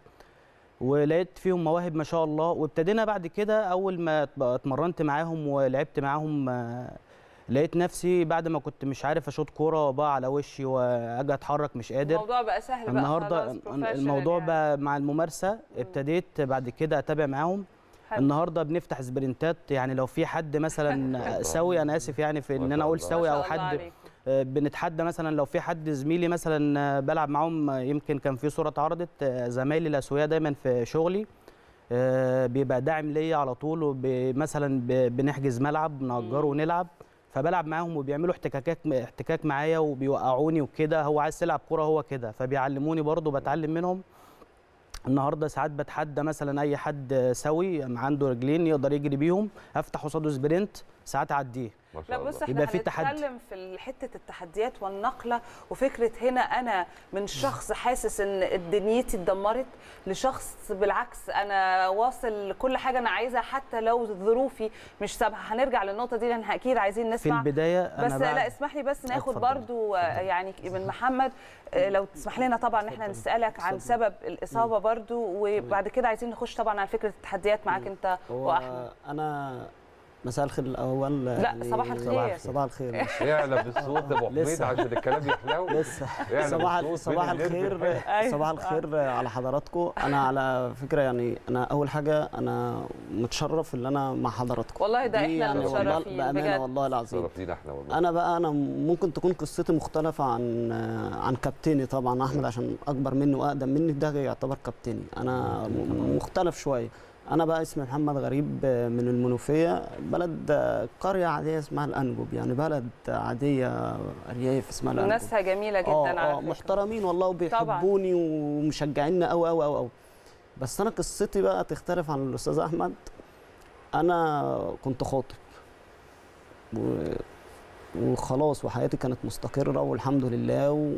F: ولقيت فيهم مواهب ما شاء الله. وابتدينا بعد كده أول ما ات- اتمرنت معاهم ولعبت معاهم آه، لقيت نفسي بعد ما كنت مش عارف أشوط كورة بقى على وشي وأجي أتحرك مش قادر.
B: الموضوع بقى سهل بقى
F: النهارده الموضوع
B: يعني.
F: بقى مع الممارسة. ابتديت بعد كده أتابع معاهم.
B: حلو.
F: النهارده بنفتح سبرنتات يعني لو في حد مثلا (laughs) سوي أنا آسف يعني في إن أنا
A: أقول.
F: سوي
B: أو
F: حد
B: عليك.
F: آه، بنتحدى مثلا لو في حد زميلي مثلا بلعب معاهم يمكن كان في صورة اتعرضت آه، زمايلي الأسوياء دايما في شغلي آه، بيبقى داعم ليا على طول ومثلا بنحجز ملعب بنأجره ونلعب فبلعب معاهم وبيعملوا احتكاكات احتكاك معايا وبيوقعوني وكده هو عايز تلعب كورة هو كده فبيعلموني برضه بتعلم منهم النهارده ساعات بتحدى مثلا أي حد سوي عنده رجلين يقدر يجري بيهم أفتح قصاده sprint ساعات أعديه.
A: ما شاء
B: بص إحنا
F: يبقى في.
B: هنتكلم في حتة التحديات والنقلة وفكرة هنا أنا من شخص حاسس إن دنيتي اتدمرت لشخص بالعكس أنا واصل لكل حاجة أنا عايزها حتى لو ظروفي مش سامحة. هنرجع للنقطة دي لأن أكيد عايزين
F: في
B: نسمع.
F: البداية أنا
B: بس لا اسمح لي بس ناخد. برضو يعني من محمد آه، لو تسمح لنا طبعا إن إحنا نسألك عن سبب الإصابة برضو وبعد كده عايزين نخش طبعا على فكرة التحديات معاك أنت
G: وأحمد. أنا مساء الخير الأول
B: لا، صباح الخير.
G: صباح الخير. (laughs)
A: اعلى بالصوت يا أبو حميد. عشان الكلام يحلو. (laughs)
G: لسه.
A: يعني
G: صباح صباح الخير
B: أيوة.
G: صباح الخير على حضراتكم. أنا على فكرة يعني أنا أول حاجة أنا متشرف إن أنا مع حضراتكم.
B: والله ده إحنا
G: يعني والله
B: متشرفين بأمانة.
G: والله العظيم.
A: إحنا والله.
G: أنا بقى أنا ممكن تكون قصتي مختلفة عن عن كابتني طبعا أحمد عشان أكبر مني وأقدم مني ده يعتبر كابتني. أنا مختلف شوية. أنا بقى اسمي محمد غريب من المنوفية بلد قرية عادية اسمها الانجب يعني بلد عادية أرياف اسمها الانجب
B: وناسها جميلة جدا
G: آه
B: على
G: آه
B: فكرة.
G: محترمين والله وبيحبوني ومشجعيننا قوي قوي قوي قوي بس أنا قصتي بقى تختلف عن الأستاذ أحمد. أنا كنت خاطب و... وخلاص وحياتي كانت مستقرة والحمد لله و...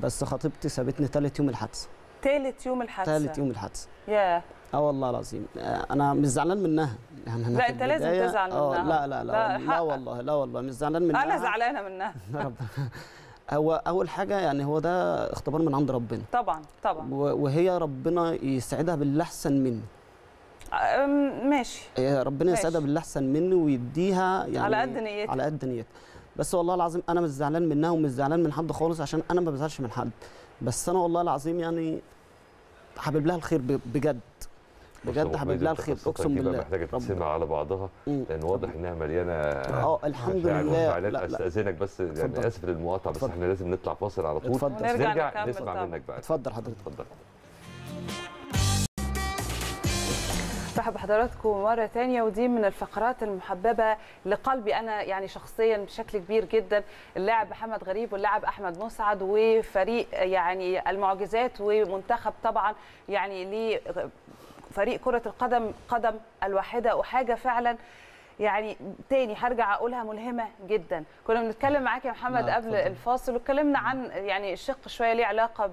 G: بس خطيبتي سابتني ثالث يوم الحادثة.
B: تالت يوم الحادثة.
G: ثالث يوم الحادثة.
B: يا
G: آه والله العظيم. آه، أنا مش زعلان منها. يعني أنا
B: لا، أنت لازم تزعل
G: آه،
B: منها.
G: لا لا
B: لا،
G: لا. لا. والله لا والله مش زعلان منها.
B: أنا زعلانة منها. (laughs)
G: هو أول حاجة يعني هو ده اختبار من عند ربنا.
B: طبعا طبعا.
G: وهي ربنا يسعدها باللي احسن مني
B: ماشي.
G: ربنا. يسعدها باللي احسن مني ويديها يعني
B: على قد نيتها.
G: على قد نيتها. بس والله العظيم أنا مش زعلان منها ومش زعلان من حد خالص عشان أنا ما بزعلش من حد. بس أنا والله العظيم يعني حابب لها الخير ب- بجد بجد حابب لها الخير
A: أقسم
G: بالله محتاجة
A: تتسمع على بعضها. لأن واضح إنها مليانة
G: آه الحمد لله لا لا
A: استاذنك بس يعني
G: اتفضل.
A: آسف للمقاطعه بس. إحنا لازم نطلع فاصل على طول
G: اتفضل.
A: نرجع
B: نكمل
A: نسمع. منك بقى
G: اتفضل حضرتك
A: اتفضل
B: مرحبا بحضراتكم مرة تانية ودي من الفقرات المحببة لقلبي أنا يعني شخصيا بشكل كبير جدا اللاعب محمد غريب واللاعب أحمد مسعد وفريق يعني المعجزات ومنتخب طبعا يعني ليه فريق كرة القدم قدم الواحدة وحاجة فعلا يعني تاني هرجع أقولها ملهمة جدا. كنا بنتكلم معاك يا محمد
G: لا،
B: قبل
G: اتفضل.
B: الفاصل واتكلمنا عن يعني الشق شوية ليه علاقة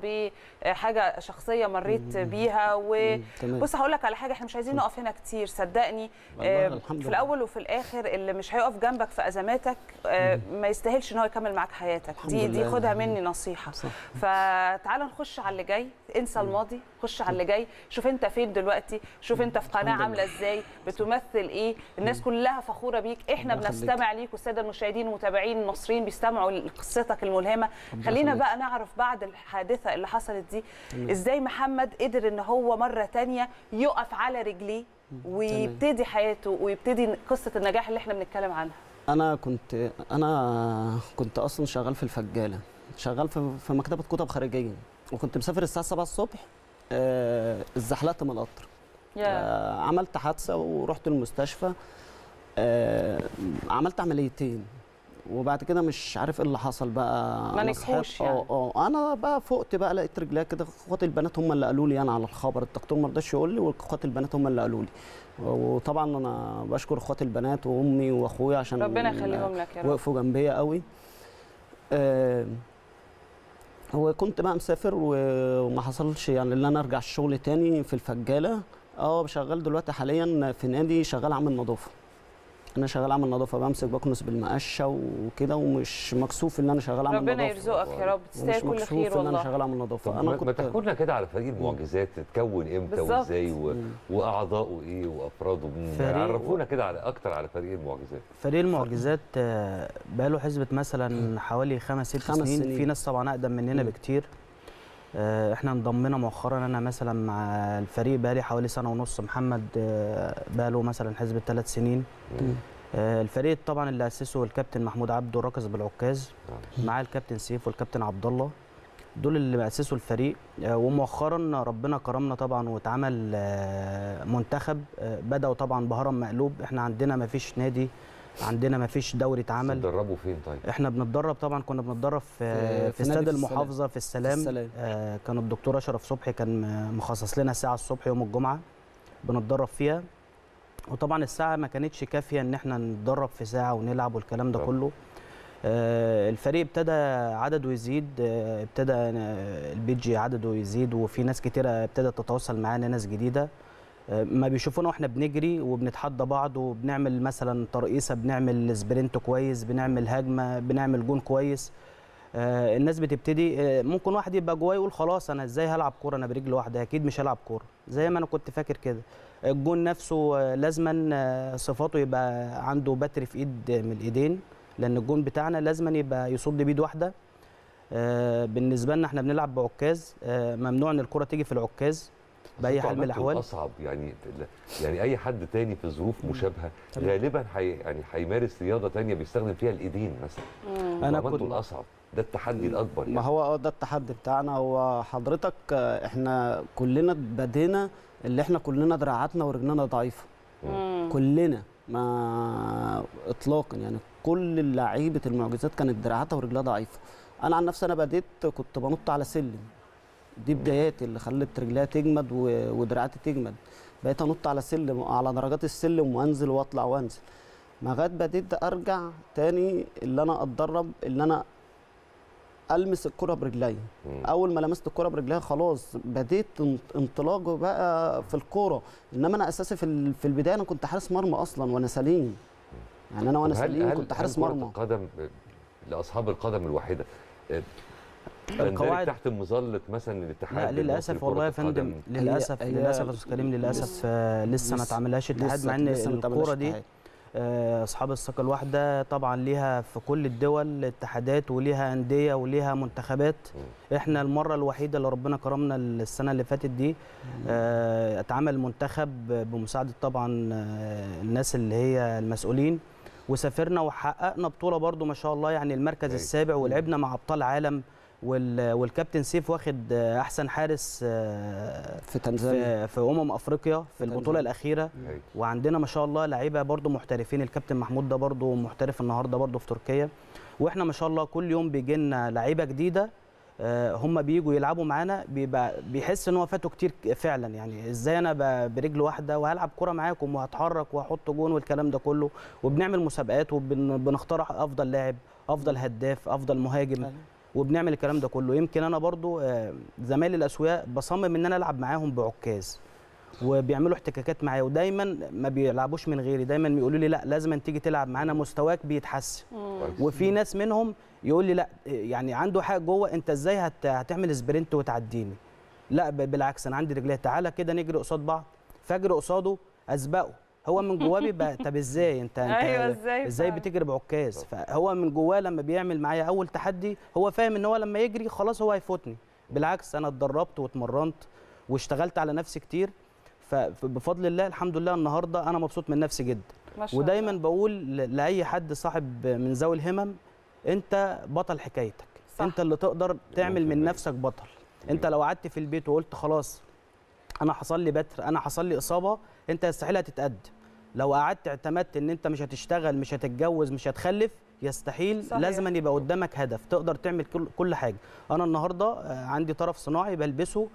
B: بحاجة شخصية مريت بيها و
G: تمام.
B: بص هقول لك على حاجة إحنا مش عايزين نقف هنا كتير صدقني. آه، في. الأول وفي الآخر اللي مش هيقف جنبك في أزماتك آه، ما يستاهلش إن هو يكمل معاك حياتك. دي دي. خدها مني نصيحة.
G: صح.
B: فتعال نخش على اللي جاي. انسى الماضي خش على اللي جاي. شوف انت فين دلوقتي. شوف انت في
G: قناة.
B: عاملة إزاي بتمثل إيه. الناس كلها فخورة بيك.
G: إحنا.
B: بنستمع ليك والسادة المشاهدين والمتابعين المصريين بيستمعوا لقصتك
G: الملهمة.
B: خلينا. بقى نعرف بعد الحادثة اللي حصلت دي إزاي محمد قدر إن هو مرة تانية يقف على رجليه ويبتدي حياته ويبتدي قصة النجاح اللي إحنا بنتكلم عنها.
G: أنا كنت أنا كنت أصلا شغال في الفجالة. شغال في مكتبة كتب خارجية. وكنت مسافر الساعة 7 الصبح آه، اتزحلقت من القطر. آه، عملت حادثة ورحت المستشفى. آه، عملت عمليتين. وبعد كده مش عارف إيه اللي حصل بقى.
B: ما نجحوش
G: صحيت- آه آه أنا بقى فقت بقى لقيت رجليا كده أخواتي البنات هم اللي قالوا لي أنا على الخبر. الدكتور ما رضاش يقول لي وأخواتي البنات هم اللي قالوا لي. وطبعا أنا بشكر أخواتي البنات وأمي وأخويا عشان
B: ربنا يخليهم لك يا رب.
G: وقفوا جنبيا قوي. آه هو كنت بقى مسافر وما حصلش يعني ان أنا أرجع الشغل تاني في الفجالة. آه شغال دلوقتي حاليا في نادي شغال عامل نظافة. أنا شغال عامل نظافة بمسك بكنس بالمقشة وكده ومش مكسوف إن أنا شغال عامل
B: ربنا
G: نظافة.
B: يرزقك يا رب.
G: ومش
B: تستاهل كل
G: مكسوف
B: خير
G: إن أنا
B: والله.
G: شغال عامل
A: نظافة.
G: أنا
A: ما- ما
G: كنت
A: تحكوا لنا كده على فريق المعجزات اتكون إمتى
B: بالظبط.
A: وإزاي و... واعضائه إيه وأفراده مين؟
F: فريق-
A: عرفونا كده على أكتر على فريق المعجزات.
F: فريق المعجزات آه، بقاله حسبة مثلا حوالي خمس ست
G: خمس
F: سنين.
G: سنين.
F: في ناس طبعا أقدم مننا. بكتير. إحنا انضمينا مؤخرا أنا مثلا مع الفريق بقالي حوالي سنة ونص محمد آه، بقاله مثلا حسبة ثلاث سنين. آه، الفريق طبعا اللي أسسه الكابتن محمود عبده راكز بالعكاز.
A: آه.
F: معاه الكابتن سيف والكابتن عبد الله دول اللي أسسوا الفريق. آه، ومؤخرا ربنا كرمنا طبعا واتعمل آه، منتخب. آه، بدأوا طبعا بهرم مقلوب. إحنا عندنا ما فيش نادي عندنا ما فيش دوري اتعمل.
A: تدربوا فين طيب؟
F: إحنا بنتدرب طبعا كنا بنتدرب في
G: في-
F: استاد
G: في السلام.
F: المحافظة في السلام,
G: السلام.
F: آه كان الدكتور أشرف صبحي كان مخصص لنا ساعة الصبح يوم الجمعة بنتدرب فيها. وطبعا الساعة ما كانتش كافية إن إحنا نتدرب في ساعة ونلعب والكلام ده
A: طبعا.
F: كله. آه الفريق ابتدى عدده يزيد. آه ابتدى آه، البيجي عدده يزيد وفي ناس كتيرة ابتدت تتواصل معانا ناس جديدة. ما بيشوفونا وإحنا بنجري وبنتحدى بعض وبنعمل مثلا ترقيصة بنعمل sprint كويس بنعمل هجمة بنعمل جون كويس. آه، الناس بتبتدي آه، ممكن واحد يبقى جواه يقول خلاص أنا إزاي هلعب كورة؟ أنا برجل واحدة أكيد مش هلعب كورة. زي ما أنا كنت فاكر كده. الجون نفسه آه، لازما آه، صفاته يبقى عنده بتر في إيد من الإيدين لأن الجون بتاعنا لازما يبقى يصد بيد واحدة. آه، بالنسبة لنا إحنا بنلعب بعكاز. آه، ممنوع إن الكرة تيجي في العكاز.
A: بأي
F: حال من الأحوال؟
A: الأصعب يعني يعني أي حد تاني في ظروف
G: مشابهة.
A: غالبا حي يعني هيمارس رياضة تانية بيستخدم فيها الإيدين مثلا. أنا
F: كنت
A: الأصعب ده التحدي الأكبر
G: ما
A: يعني.
G: هو آه ده التحدي بتاعنا. هو حضرتك آه، إحنا كلنا بدينا اللي إحنا كلنا دراعاتنا ورجلنا
B: ضعيفة.
G: كلنا ما اطلاقا. يعني كل لعيبه المعجزات كانت دراعاتها ورجلها ضعيفة. أنا عن نفسي أنا بديت كنت بنط على سلم. دي بداياتي اللي خلت رجليها تجمد ودراعاتي تجمد. بقيت انط على سلم على درجات السلم وانزل واطلع وانزل. لغاية بديت ارجع تاني اللي أنا اتدرب اللي أنا المس الكرة برجلي.
A: مم.
G: اول ما لمست الكرة برجليها خلاص بديت ان- انطلاق بقى في الكورة. انما أنا اساسي في في البداية أنا كنت حارس مرمى أصلا وأنا سليم. يعني
A: أنا وأنا
G: سليم كنت حارس مرمى.
A: القدم لأصحاب القدم الواحده آه،
F: القواعد-
A: تحت مظلة مثلا الاتحاد
F: لا
A: للأسف
F: والله يا؟ فندم للأسف
G: هي-
F: للأسف يا أستاذ كريم للاسف
G: لسه-
F: آه، لسه ما اتعملهاش اتحاد مع
G: إن
F: الكورة دي. آه، أصحاب الثقة الواحدة طبعا ليها في كل الدول اتحادات وليها أندية وليها منتخبات إحنا المرة الوحيدة اللي ربنا كرمنا السنة اللي فاتت دي آه، اتعمل منتخب بمساعدة طبعا الناس اللي هي المسؤولين وسافرنا وحققنا بطولة برضو ما شاء الله يعني المركز. السابع ولعبنا مع أبطال عالم والكابتن سيف واخد أحسن حارس آه،
G: في تنزانيا
F: في في أمم أفريقيا في. البطولة
A: الأخيرة.
F: وعندنا ما شاء الله لعيبة برضو محترفين الكابتن محمود ده برضو محترف النهارده برضو في تركيا وإحنا ما شاء الله كل يوم بيجي لنا لعيبة جديدة آه، هم بيجوا يلعبوا معانا بيبقى بيحس إن هو فاته كتير فعلا يعني إزاي أنا ب- برجل واحدة وهلعب كرة معاكم وهتحرك وهحط جون والكلام ده كله وبنعمل مسابقات وبنختار أفضل لاعب أفضل هداف أفضل مهاجم. وبنعمل الكلام ده كله. يمكن أنا برضو آه، زمايلي الأسوياء بصمم إن أنا ألعب معاهم بعكاز وبيعملوا احتكاكات معايا ودايما ما بيلعبوش من غيري. دايما بيقولوا لي لا لازم تيجي تلعب معانا مستواك بيتحسن. وفي ناس منهم يقول لي لا يعني عنده حاجة جوه أنت إزاي هت... هتعمل سبرنت وتعديني؟ لا. بالعكس أنا عندي رجليه تعالى كده نجري قصاد بعض. فاجري قصاده أسبقه. هو من جواه (laughs) بيبقى طب إزاي انت أنت
B: أيوة، إزاي
F: إزاي
B: فعلا.
F: بتجري بعكاز فهو من جواه لما بيعمل معايا أول تحدي هو فاهم إن هو لما يجري خلاص هو هيفوتني بالعكس أنا اتدربت واتمرنت واشتغلت على نفسي كتير فبفضل الله الحمد لله النهارده أنا مبسوط من نفسي جدا ودايما. بقول ل- لأي حد صاحب من ذوي الهمم أنت بطل حكايتك
B: صح.
F: أنت اللي تقدر تعمل من
A: 100%.
F: نفسك بطل أنت لو قعدت في البيت وقلت خلاص أنا حصل لي بتر أنا حصل لي إصابة أنت يستحيل هتتقدم لو قعدت اعتمدت إن أنت مش هتشتغل مش هتتجوز مش هتخلف يستحيل.
B: صحيح.
F: لازم يبقى قدامك هدف تقدر تعمل كل كل حاجة. أنا النهارده آه، عندي طرف صناعي بلبسه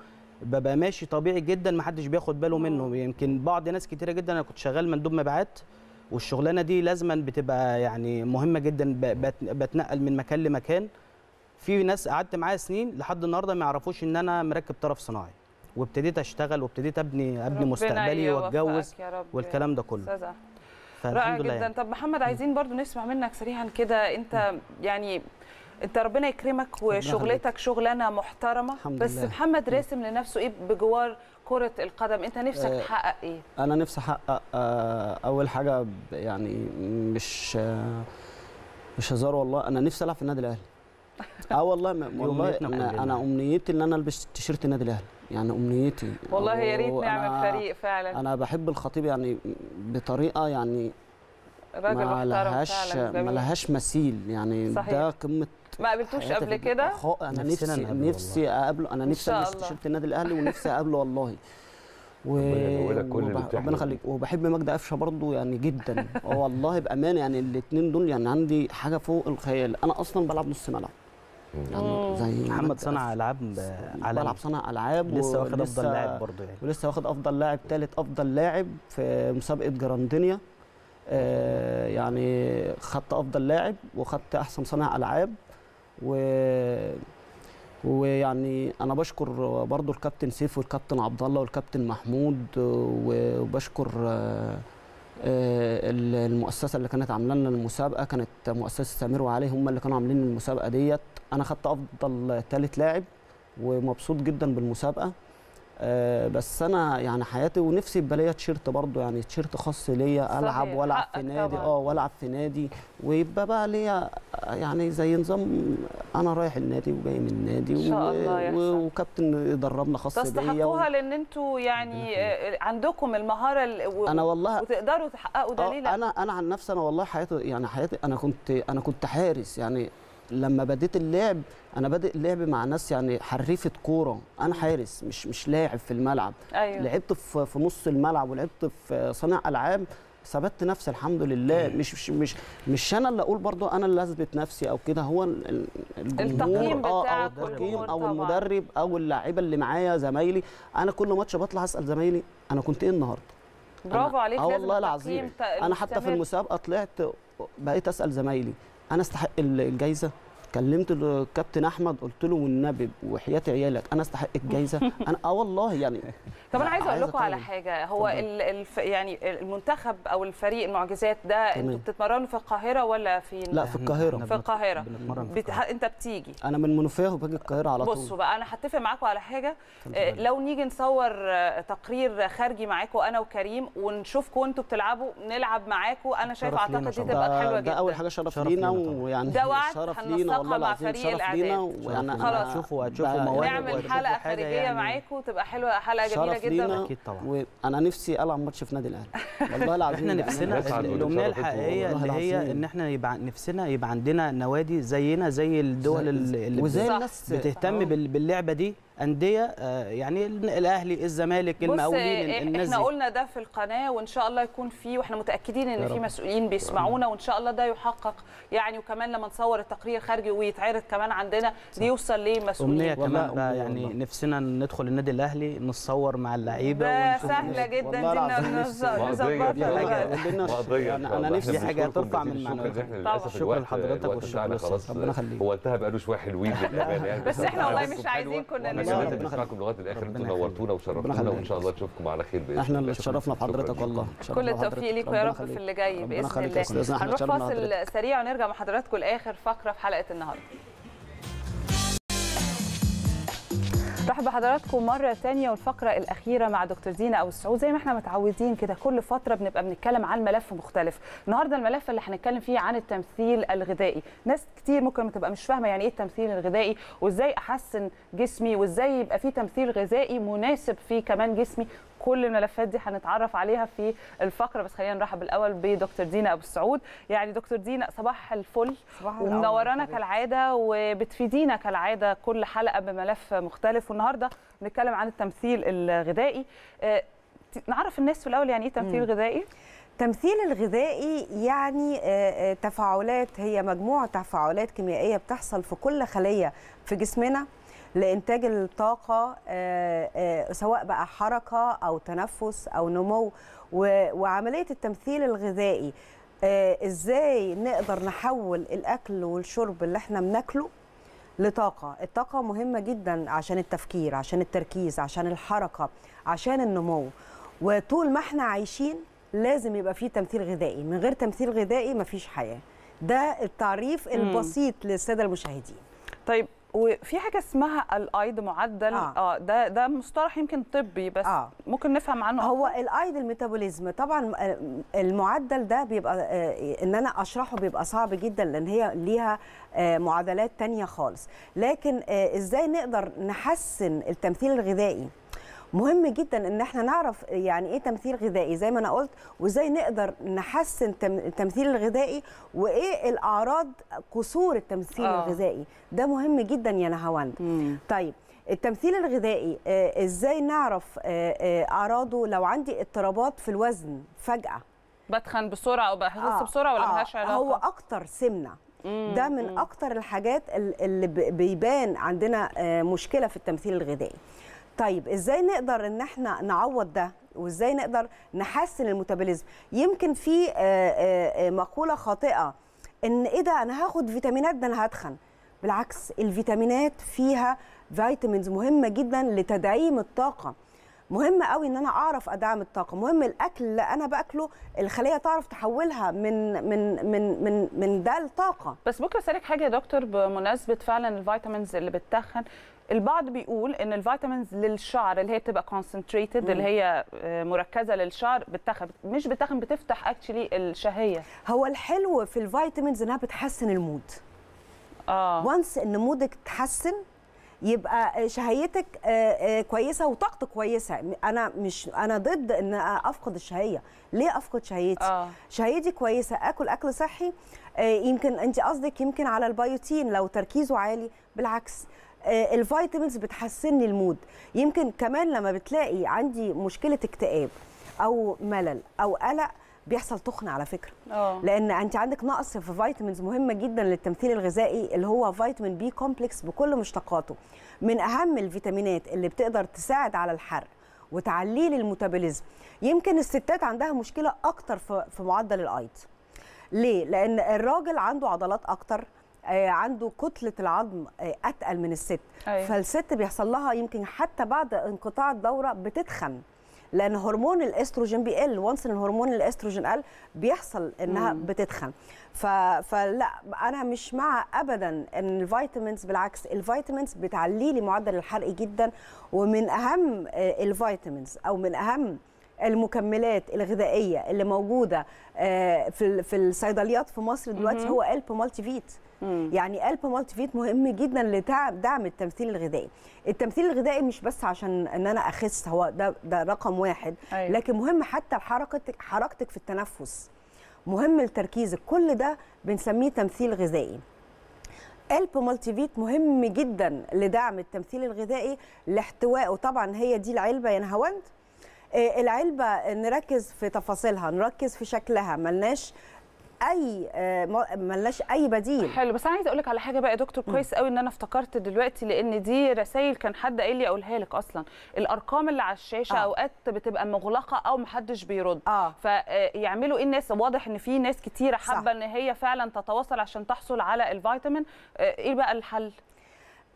F: ببقى ماشي طبيعي جدا ما حدش بياخد باله منه. يمكن بعض ناس كتيرة جدا أنا كنت شغال مندوب مبيعات والشغلانة دي لازما بتبقى يعني مهمة جدا بتنقل من مكان لمكان. في ناس قعدت معايا سنين لحد النهارده ما يعرفوش إن أنا مركب طرف صناعي. وابتديت اشتغل وابتديت ابني ابني مستقبلي واتجوز. والكلام ده كله.
B: رائع جدا.
F: يعني.
B: طب محمد عايزين برضو نسمع منك سريعا كده. انت يعني انت ربنا يكرمك وشغلتك شغلانة محترمة.
G: الحمد
B: بس
G: لله.
B: محمد راسم لنفسه إيه بجوار كرة القدم؟ انت نفسك
G: آه،
B: تحقق إيه؟
G: أنا نفسي أحقق آه، أول حاجة يعني مش آه، مش هزار والله. أنا نفسي ألعب في النادي الأهلي. آه والله (laughs) والله أنا, أمنيتي إن أنا ألبس تيشيرت النادي الأهلي. يعني أمنيتي.
B: والله يا ريت نعمل فريق فعلا.
G: أنا بحب الخطيب يعني بطريقة يعني
B: راجل
G: ما
B: محترم
G: لهاش
B: فعلا
G: ما لهاش مثيل يعني
B: صحيح.
G: ده قمة
B: ما قابلتوش قبل كده؟
F: أنا
G: نفسي نفسي أقابله. أنا نفسي البس. تيشيرت النادي الأهلي ونفسي أقابله والله. (laughs) و...
A: ربنا
G: يخليك. وبحب مجدي قفشة برضه يعني جدا. (laughs) والله بأمانة يعني الاثنين دول يعني عندي حاجة فوق الخيال. أنا أصلا بلعب نص ملعب. زي
F: محمد صنع. ألعاب عالمي
G: بلعب صانع ألعاب
F: لسه واخد
G: أفضل
F: لاعب برضه يعني.
G: ولسه واخد أفضل لاعب ثالث أفضل لاعب في مسابقة جراندينيا. آه يعني خدت أفضل لاعب وخدت أحسن صانع ألعاب. و ويعني أنا بشكر برضو الكابتن سيف والكابتن عبد الله والكابتن محمود وبشكر آه، آه، المؤسسة اللي كانت عاملة لنا المسابقة. كانت مؤسسة سمير وعلي هم اللي كانوا عاملين المسابقة ديت. أنا خدت أفضل ثالث لاعب ومبسوط جدا بالمسابقة. آه، بس أنا يعني حياتي ونفسي يبقى ليا تيشيرت برضه يعني تيشيرت خاص ليا ألعب
B: وألعب
G: في نادي. آه وألعب في نادي. ويبقى بقى ليا يعني زي نظام أنا رايح النادي وجاي من النادي
B: إن شاء الله يحصل.
G: وكابتن يدربنا خاص بيا
B: تستحقوها لأن أنتوا يعني آه، عندكم المهارة ال- و-
G: أنا والله
B: وتقدروا تحققوا ده
G: آه،
B: ليه لا
G: أنا أنا عن نفسي أنا والله حياتي يعني حياتي أنا كنت أنا كنت حارس. يعني لما بديت اللعب أنا بادئ اللعب مع ناس يعني حريفة كورة أنا حارس مش مش لاعب في الملعب.
B: أيوه.
G: لعبت في في نص الملعب ولعبت في صانع ألعاب ثبتت نفسي الحمد لله. مش مش مش, مش أنا اللي أقول برضو أنا اللي أثبت نفسي أو كده هو ال- ال- الجمهور
B: التقييم
G: آه
B: أو
G: التقييم
B: أو.
G: المدرب أو اللعيبة اللي معايا زمايلي. أنا كل ماتش بطلع أسأل زمايلي أنا كنت إيه النهارده؟
B: برافو عليك آه
G: والله العظيم. أنا حتى في. المسابقة طلعت بقيت أسأل زمايلي. أنا أستحق ال- الجايزة. كلمت الكابتن أحمد قلت له والنبي وحياة عيالك أنا أستحق الجايزة (laughs) أنا آه والله يعني
B: طب أنا عايزة أقول
G: عايز
B: لكم على
G: أطول.
B: حاجة هو الف يعني المنتخب أو الفريق المعجزات ده
G: أنتوا.
B: بتتمرنوا في القاهرة ولا فين
G: لا في
F: القاهرة
B: في
F: القاهرة في
B: بت...
F: القاهرة.
B: أنت بتيجي
G: أنا من منوفية وباجي القاهرة على طول
B: بصوا بقى أنا هتفق معاكم على
G: حاجة.
B: آه، لو نيجي نصور آه، تقرير خارجي معاكم أنا وكريم ونشوفكم وأنتوا بتلعبوا نلعب معاكم أنا
F: شايفة لينا
B: أعتقد دي. تبقى
G: ده,
B: حلوة
G: ده
B: جدا
G: اول حاجة شرف,
F: شرف
G: لينا. ويعني
B: ده وعد
G: لينا والله
B: مع فريق
G: شرف لينا. أنا
F: هتشوفوا هتشوفوا مواهب
B: نعمل
F: حلقة
B: خارجية
F: يعني
B: معاكم تبقى حلوة حلقة
G: جميلة
B: جدا
F: أكيد طبعا
G: وأنا نفسي ألعب ماتش في نادي الأهلي (laughs) والله العظيم
F: إحنا
G: بأمانة.
F: نفسنا الامنيه
G: الحقيقية
F: اللي هي. إن إحنا يبقى نفسنا يبقى عندنا نوادي زينا زي الدول اللي بتهتم. بال- باللعبة دي أندية آه، يعني ال- الأهلي الزمالك
B: بص
F: المقاولين الناس إحنا
B: قلنا ده في القناة وإن شاء الله يكون في وإحنا متأكدين
F: إن
B: في. مسؤولين بيسمعونا وإن شاء الله ده يحقق يعني وكمان لما نصور التقرير خارجي ويتعرض كمان عندنا يوصل
F: أمنية
B: لمسؤولين
G: والله
F: كمان بقى يعني
G: والله.
F: نفسنا ندخل النادي الأهلي نتصور مع اللعيبة
B: ده سهلة جدا ن-
G: نفسي.
B: نظبطها
A: بنشكركم
F: ترفع من.
A: للأسف
F: شكراً لحضرتك والشكر.
A: خلاص.
G: ربنا يخليك.
A: هو انتهى بقاله شوية حلوين
B: بس إحنا والله مش. عايزين كنا
A: وإحنا
B: نزود.
A: كمان بنسمعكم لغاية الآخر
F: أنتوا
A: نورتونا وشرفتونا. وإن شاء الله نشوفكم على خير بإذن
G: إحنا
A: الله
G: اللي اتشرفنا
A: شكراً
G: بحضرتك. والله
B: كل. التوفيق ليكم يا رب في. اللي جاي
G: بإذن
B: الله هنروح فاصل. سريع ونرجع مع حضراتكم لاخر فقرة في حلقة النهارده رحب بحضراتكم مرة تانية والفقرة الأخيرة مع دكتور دينا أبو السعود. زي ما إحنا متعودين كده كل فترة بنبقى بنتكلم عن ملف مختلف. النهاردة الملف اللي هنتكلم فيه عن التمثيل الغذائي. ناس كتير ممكن تبقى مش فاهمة يعني إيه التمثيل الغذائي وإزاي أحسن جسمي وإزاي يبقى فيه تمثيل غذائي مناسب فيه كمان جسمي. كل الملفات دي هنتعرف عليها في الفقرة. بس خلينا نرحب الأول بدكتور دينا أبو السعود. يعني دكتور دينا صباح الفل. ومنورانا. كالعادة وبتفيدينا كالعادة كل حلقة بملف مختلف. والنهاردة بنتكلم عن التمثيل الغذائي. آه، نعرف الناس في الأول يعني إيه تمثيل غذائي؟
H: التمثيل الغذائي يعني آه، آه، تفاعلات. هي مجموعة تفاعلات كيميائية بتحصل في كل خلية في جسمنا. لإنتاج الطاقة آه، آه، سواء بقى حركة أو تنفس أو نمو و- وعملية التمثيل الغذائي. آه، إزاي نقدر نحول الأكل والشرب اللي إحنا بناكله لطاقة؟ الطاقة مهمة جدا عشان التفكير عشان التركيز عشان الحركة عشان النمو. وطول ما إحنا عايشين لازم يبقى فيه تمثيل غذائي. من غير تمثيل غذائي مفيش حياة. ده التعريف البسيط للسادة المشاهدين.
B: طيب وفي حاجة اسمها الأيض معدل
H: آه.
B: آه ده ده مصطلح يمكن طبي بس
H: آه.
B: ممكن نفهم عنه
H: هو الايد الميتابوليزم طبعا آه، المعدل ده بيبقى آه، إن أنا أشرحه بيبقى صعب جدا لأن هي ليها آه، معادلات تانية خالص لكن آه، إزاي نقدر نحسن التمثيل الغذائي مهم جدا إن إحنا نعرف يعني إيه تمثيل غذائي. زي ما أنا قلت وإزاي نقدر نحسن تم- التمثيل الغذائي وإيه الأعراض قصور التمثيل
B: آه.
H: الغذائي. ده مهم جدا يا نهاوند. طيب التمثيل الغذائي آه، إزاي نعرف آه، آه، أعراضه؟ لو عندي اضطرابات في الوزن فجأة.
B: بتخن بسرعة أو بحس
H: آه،
B: بسرعة ولا
H: آه،
B: ملهاش علاقة؟
H: هو أكتر سمنة. ده من أكتر الحاجات ال- اللي بيبان عندنا مشكلة في التمثيل الغذائي. طيب إزاي نقدر إن إحنا نعوض ده؟ وإزاي نقدر نحسن ال metabolism؟ يمكن في آه، آه، آه، مقولة خاطئة إن إيه ده؟ أنا هاخد فيتامينات ده أنا هتخن بالعكس الفيتامينات فيها vitamins مهمة جدا لتدعيم الطاقة. مهم قوي إن أنا أعرف أدعم الطاقة. مهم الأكل اللي أنا باكله الخلية تعرف تحولها من من من من من ده لطاقة.
B: بس ممكن أسألك حاجة يا دكتور بمناسبة فعلا ال vitamins اللي بتتخن البعض بيقول إن ال vitamins للشعر اللي هي بتبقى concentrated اللي هي آه، مركزة للشعر بتتخن مش بتتخن بتفتح actually الشهية.
H: هو الحلو في ال vitamins إنها بتحسن ال
B: mood.
H: آه. و once إن mood ك اتحسن يبقى شهيتك آه، آه، كويسة وطاقتك كويسة. أنا مش أنا ضد إن أفقد الشهية. ليه أفقد شهيتي؟
B: آه.
H: شهيتي كويسة آكل أكل صحي. آه، يمكن أنت قصدك يمكن على البيوتين لو تركيزه عالي. بالعكس آه، ال vitamins بتحسن ال mood. يمكن كمان لما بتلاقي عندي مشكلة اكتئاب أو ملل أو قلق بيحصل تخن على فكرة.
B: آه.
H: لأن أنت عندك نقص في vitamins مهمة جدا للتمثيل الغذائي اللي هو فيتامين B complex بكل مشتقاته. من أهم الفيتامينات اللي بتقدر تساعد على الحرق وتعلي لي ال metabolism يمكن الستات عندها مشكلة أكتر في معدل الأيض. ليه؟ لأن الراجل عنده عضلات أكتر آه، عنده كتلة العظم آه، أتقل من الست.
B: أيوة.
H: فالست بيحصل لها يمكن حتى بعد انقطاع الدورة بتتخن لأن هرمون الأستروجين بيقل. و once إن هرمون الأستروجين قل بيحصل إنها
B: مم.
H: بتتخن. ف... فلا أنا مش مع ابدا إن ال vitamins بالعكس ال vitamins بتعلي لي معدل الحرق جدا. ومن أهم آه، ال vitamins أو من أهم المكملات الغذائية اللي موجودة آه، في ال- في الصيدليات في مصر دلوقتي هو ألب مالتي فيت. يعني الب مالتي فيت مهم جدا لدعم التمثيل الغذائي. التمثيل الغذائي مش بس عشان إن أنا أخس هو ده ده رقم واحد.
B: أيوة.
H: لكن مهم حتى حركتك حركتك في التنفس. مهم لتركيزك. كل ده بنسميه تمثيل غذائي. الب مالتي فيت مهم جدا لدعم التمثيل الغذائي لاحتوائه طبعا هي دي العلبة يا نهاوند آه، العلبة نركز في تفاصيلها نركز في شكلها. ملناش أي آه، ملناش أي بديل.
B: حلو بس أنا عايزة أقول لك على حاجة بقى يا دكتور كويس قوي إن أنا افتكرت دلوقتي لأن دي رسائل كان حد قايل لي أقولها لك أصلا. الأرقام اللي على الشاشة
H: آه.
B: أوقات بتبقى مغلقة أو محدش بيرد.
H: آه.
B: فيعملوا إيه الناس؟ واضح إن في ناس
H: كتيرة.
B: حابة إن هي فعلا تتواصل عشان تحصل على الفيتامين. آه، إيه بقى الحل؟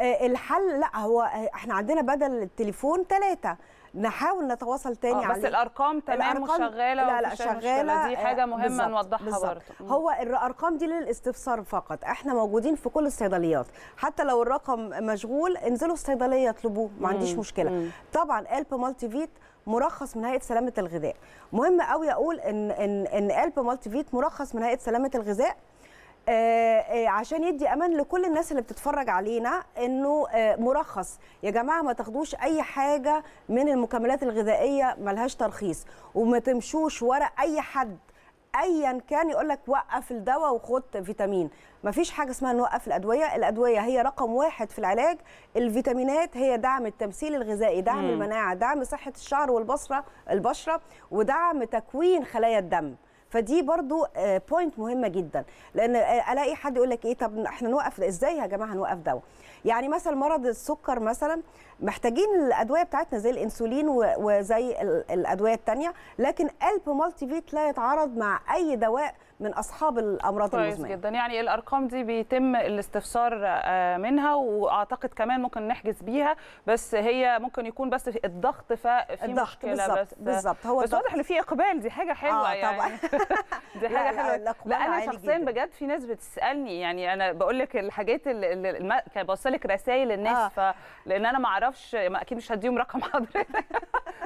H: آه، الحل لأ هو آه، إحنا عندنا بدل التليفون ثلاثة نحاول نتواصل تاني
B: آه، بس
H: عليه.
B: الأرقام تمام
H: الأرقام-
B: وشغالة
H: لا لا. شغالة.
B: دي حاجة
H: مهمة
B: نوضحها. برضه
H: هو الأرقام دي للاستفسار فقط. إحنا موجودين في كل الصيدليات. حتى لو الرقم مشغول انزلوا الصيدلية اطلبوه. ما عنديش مشكلة.
B: مم.
H: طبعا الب مالتي فيت مرخص من هيئة سلامة الغذاء. مهم قوي أقول إن إن إن الب مالتي فيت مرخص من هيئة سلامة الغذاء. عشان يدي أمان لكل الناس اللي بتتفرج علينا انه آه، مرخص. يا جماعة ما تاخدوش اي حاجة من المكملات الغذائية ملهاش ترخيص. وما تمشوش ورا اي حد. ايا كان يقول لك وقف الدواء وخد فيتامين. ما فيش حاجة اسمها نوقف الأدوية. الأدوية هي رقم واحد في العلاج. الفيتامينات هي دعم التمثيل الغذائي دعم
B: مم.
H: المناعة دعم صحة الشعر والبشره البشرة ودعم تكوين خلايا الدم. فدي برضو point مهمة جدا. لأن آه، ألاقي حد يقول لك إيه طب إحنا نوقف إزاي يا جماعة هنوقف دواء يعني مثلا مرض السكر مثلا محتاجين الأدوية بتاعتنا زي الإنسولين وزي ال- الأدوية الثانية لكن الب مالتي فيت لا يتعارض مع أي دواء من أصحاب الأمراض
B: كويس
H: المزمنة.
B: جدا. يعني الأرقام دي بيتم الاستفسار آه، منها وأعتقد كمان ممكن نحجز بيها بس هي ممكن يكون بس في الضغط ففي
H: الضغط
B: مشكلة
H: بالظبط
B: بس.
H: بالظبط. هو
B: بس. واضح إن في إقبال. دي حاجة حلوة
H: آه،
B: يعني.
H: طبعاً. (laughs) (laughs)
B: دي
H: لا،
B: حاجة
H: لا،
B: حلوة.
H: الإقبال
B: لا
H: أنا
B: شخصيا. بجد في ناس بتسألني يعني أنا بقول لك الحاجات اللي, اللي الم- كان بوصل لك رسائل الناس
H: آه.
B: لأن أنا ما أعرفش أكيد مش هديهم رقم (laughs) حضرتك.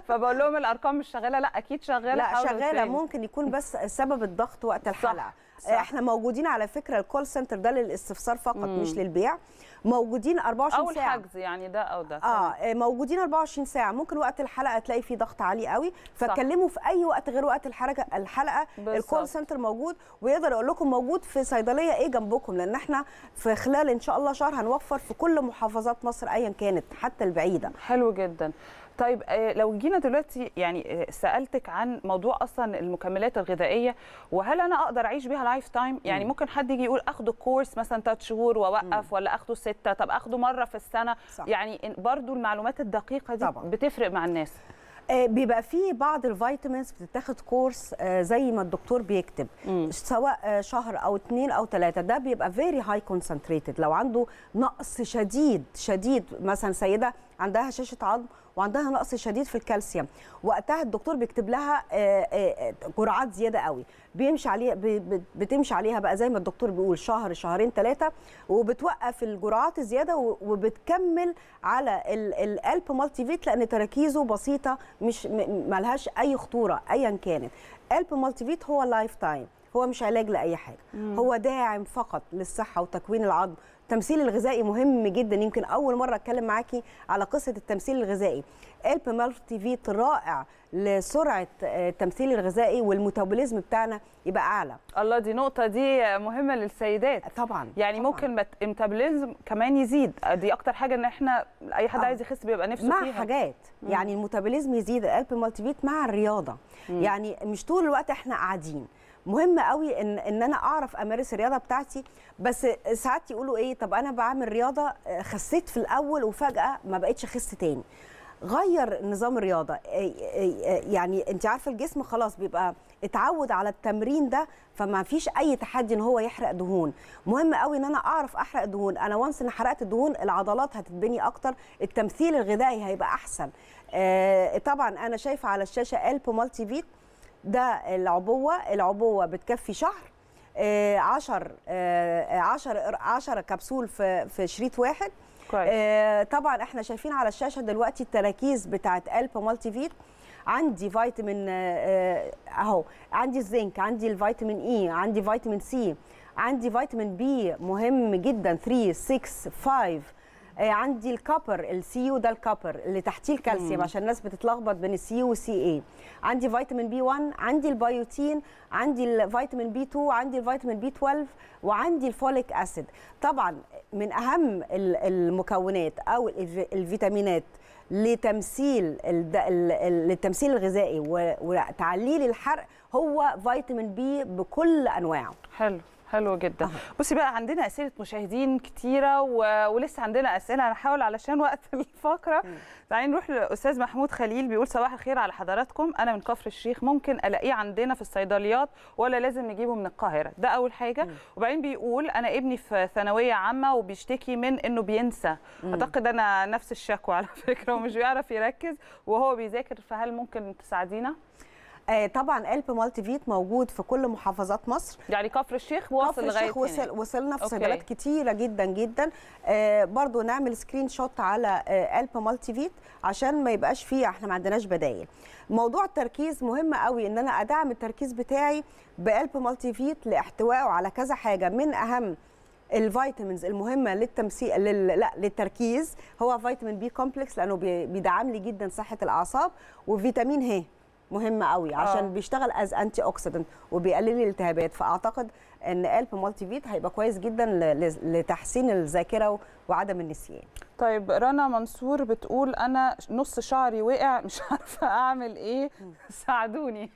B: فبقول لهم الأرقام مش شغالة. لا أكيد شغالة.
H: لا
B: شغالة.
H: ممكن يكون بس سبب الضغط وقت الحلقة
B: صح.
H: إحنا موجودين على فكرة ال call center ده للاستفسار فقط
B: مم.
H: مش للبيع. موجودين 24
B: أو
H: ساعة.
B: الحجز يعني ده أو ده
H: آه آه، موجودين 24 ساعة. ممكن وقت الحلقة تلاقي في ضغط عالي قوي. فكلموا في أي وقت غير وقت الحركة الحلقة.
B: بالظبط.
H: ال call center موجود ويقدر يقول لكم موجود في صيدلية إيه جنبكم. لأن إحنا في خلال إن شاء الله شهر هنوفر في كل محافظات مصر ايا كانت حتى البعيدة.
B: حلو جدا. طيب آه، لو جينا دلوقتي يعني آه، سألتك عن موضوع أصلا المكملات الغذائية وهل أنا أقدر أعيش بيها lifetime يعني ممكن حد يجي يقول آخده course مثلا ثلاث شهور وأوقف ولا آخده ستة طب آخده مرة في السنة
H: صح.
B: يعني برضو المعلومات الدقيقة دي
H: طبعاً.
B: بتفرق مع الناس
H: آه، بيبقى في بعض ال vitamins بتتاخد course زي ما الدكتور بيكتب
B: مم.
H: سواء شهر أو اتنين أو ثلاثة ده بيبقى very high concentrated لو عنده نقص شديد شديد مثلا سيدة عندها هشاشه عظم وعندها نقص شديد في الكالسيوم. وقتها الدكتور بيكتب لها آه، آه، جرعات زيادة قوي. بيمشي عليها بتمشي عليها بقى زي ما الدكتور بيقول شهر شهرين ثلاثة وبتوقف الجرعات الزيادة وبتكمل على ال- الالب مالتي فيت لأن تراكيزه بسيطة مش ملهاش أي خطورة ايا كانت. الب مالتي فيت هو lifetime هو مش علاج لأي حاجة. هو داعم فقط للصحة وتكوين العظم. التمثيل الغذائي مهم جدا. يمكن أول مرة أتكلم معاكي على قصة التمثيل الغذائي. الب مالتي فيت رائع لسرعة آه، التمثيل الغذائي وال metabolism بتاعنا يبقى أعلى.
B: الله دي نقطة دي مهمة للسيدات.
H: طبعا
B: يعني
H: طبعاً.
B: ممكن ال metabolism كمان يزيد. دي أكتر حاجة إن إحنا أي حد
H: آه.
B: عايز يخس بيبقى نفسه
H: مع
B: فيها.
H: حاجات. يعني الميتابوليزم يزيد القلب مالتي فيت مع الرياضة. يعني مش طول الوقت إحنا قاعدين. مهم قوي ان إن أنا أعرف أمارس الرياضة بتاعتي بس ساعات يقولوا إيه طب أنا بعمل رياضة آه، خسيت في الأول وفجأة ما بقتش اخس تاني. غير نظام الرياضة آه، آه، يعني أنت عارفة الجسم خلاص بيبقى اتعود على التمرين ده فما فيش أي تحدي إن هو يحرق دهون. مهم قوي إن أنا أعرف أحرق دهون. أنا once إن حرقت الدهون العضلات هتتبني أكتر التمثيل الغذائي هيبقى أحسن. طبعا أنا شايفة على الشاشة الب مالتي فيت ده العبوة العبوة بتكفي شهر 10 10 10 كبسول في في شريط واحد.
B: كويس.
H: آه، طبعا إحنا شايفين على الشاشة دلوقتي التراكيز بتاعت الب مالتي فيت عندي فيتامين آه، أهو عندي الزنك عندي الفيتامين E عندي فيتامين C عندي فيتامين B مهم جدا 3 6 5 آه، عندي ال copper ال Cu ده ال copper اللي تحتيه الكالسيوم عشان الناس بتتلخبط بين السي يو والسي اي عندي فيتامين B 1 عندي البيوتين عندي الفيتامين B 2 عندي الفيتامين B 12 وعندي ال folic acid. طبعا من أهم ال- المكونات أو الف- الفيتامينات لتمثيل للتمثيل الغذائي وتعليل الحرق هو فيتامين بي بكل أنواعه.
B: حلو. حلو جدا. بصي بقى عندنا أسئلة مشاهدين كتيرة و... ولسه عندنا أسئلة. هنحاول علشان وقت (laughs) الفقرة. تعالي نروح للاستاذ محمود خليل بيقول صباح الخير على حضراتكم. أنا من كفر الشيخ. ممكن ألاقيه عندنا في الصيدليات ولا لازم نجيبه من القاهرة؟ ده أول حاجة. وبعدين بيقول أنا ابني في ثانوية عامة وبيشتكي من إنه بينسى. أعتقد أنا نفس الشكوى على (laughs) فكرة ومش بيعرف يركز. وهو بيذاكر فهل ممكن تساعدينا؟
H: آه، طبعا قلب مالتي فيت موجود في كل محافظات مصر.
B: يعني كفر الشيخ واصل
H: كفر
B: لغاية
H: الشيخ وصل. وصلنا في
B: okay.
H: صيدليات كتيرة جدا جدا. آه برضو نعمل screenshot على آه قلب مالتي فيت عشان ما يبقاش فيه إحنا ما عندناش بدايل. موضوع التركيز مهم قوي إن أنا أدعم التركيز بتاعي بقلب مالتي فيت لاحتوائه على كذا حاجة. من أهم ال vitamins المهمة للتمثيل لل... لا للتركيز هو فيتامين B complex لأنه بي- بيدعم لي جدا صحة الأعصاب. وفيتامين ه مهم قوي عشان
B: آه.
H: بيشتغل as antioxidant وبيقلل الالتهابات فأعتقد إن قلب مالتي فيت هيبقى كويس جدا لتحسين الذاكرة وعدم النسيان.
B: طيب رنا منصور بتقول أنا نص شعري وقع مش (laughs) عارفة أعمل إيه. ساعدوني.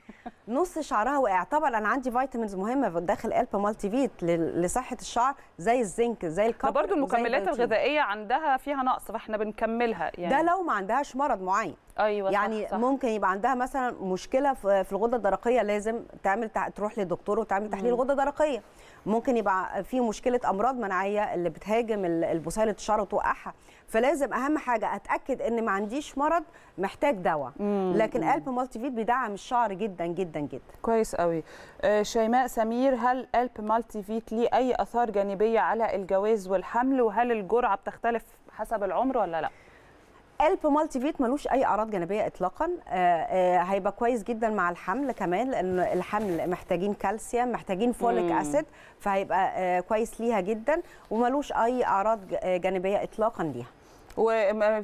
H: نص شعرها وقع. طبعا أنا عندي vitamins مهمة داخل قلب مالتي فيت لصحة الشعر زي الزنك زي
B: ده
H: ال copper
B: برضو المكملات الغذائية عندها فيها نقص فإحنا بنكملها يعني.
H: ده لو ما عندهاش مرض معين.
B: أيوه صح،
H: يعني
B: صح.
H: ممكن يبقى عندها مثلا مشكلة في الغدة الدرقية لازم تعمل تع- تروح لدكتور وتعمل تحليل غده درقيه ممكن يبقى في مشكلة أمراض مناعية اللي بتهاجم ال- البصيله الشعر وتوقعها. فلازم أهم حاجة أتأكد إن ما عنديش مرض محتاج دواء. لكن قلب مالتي فيت بيدعم الشعر جدا جدا جدا.
B: كويس قوي. آه، شيماء سمير هل قلب مالتي فيت ليه أي آثار جانبية على الجواز والحمل؟ وهل الجرعة بتختلف حسب العمر ولا لأ؟
H: قلب مالتي فيت ملوش أي أعراض جانبية اطلاقا آه، آه، هيبقى كويس جدا مع الحمل كمان لأن الحمل محتاجين كالسيوم محتاجين
B: folic.
H: acid فهيبقى آه، كويس ليها جدا وملوش أي أعراض جانبية اطلاقا ليها
B: وما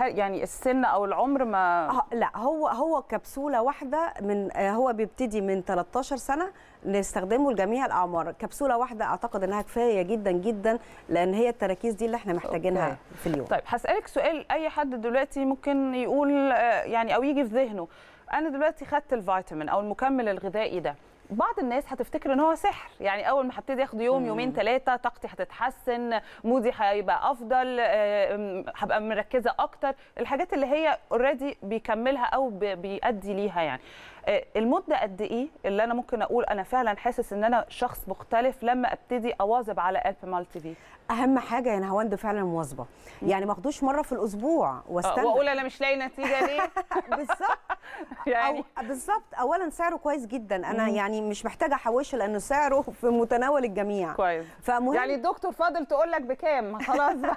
B: يعني السن أو العمر ما
H: آه، لا هو هو كبسولة واحدة من آه، هو بيبتدي من 13 سنة نستخدمه لجميع الأعمار. كبسولة واحدة أعتقد إنها كفاية جدا جدا لأن هي التراكيز دي اللي إحنا محتاجينها
B: okay.
H: في اليوم.
B: طيب هسألك سؤال أي حد دلوقتي ممكن يقول آه، يعني أو يجي في ذهنه. أنا دلوقتي خدت الفيتامين أو المكمل الغذائي ده. بعض الناس هتفتكر إن هو سحر. يعني أول ما هبتدي آخد يوم يومين ثلاثة طاقتي هتتحسن mood ي هيبقى أفضل آه، هبقى مركزة أكتر. الحاجات اللي هي already بيكملها أو بي- بيؤدي ليها يعني. آه، المدة قد إيه؟ اللي أنا ممكن أقول أنا فعلا حاسس إن أنا شخص مختلف لما أبتدي أواظب على قلب مالتي في
H: أهم حاجة يا نهاوند فعلا مواظبة. يعني ما أخدوش مرة في الأسبوع
B: آه،
H: واستنى.
B: وأقول أنا مش لاقي نتيجة ليه؟ (laughs)
H: بالظبط. (laughs)
B: يعني.
H: أو بالظبط. اولا سعره كويس جدا. أنا يعني مش محتاجة احوشه لأنه سعره في متناول الجميع.
B: كويس.
H: فمهم
B: يعني الدكتور فاضل تقول لك بكام؟ خلاص. (laughs)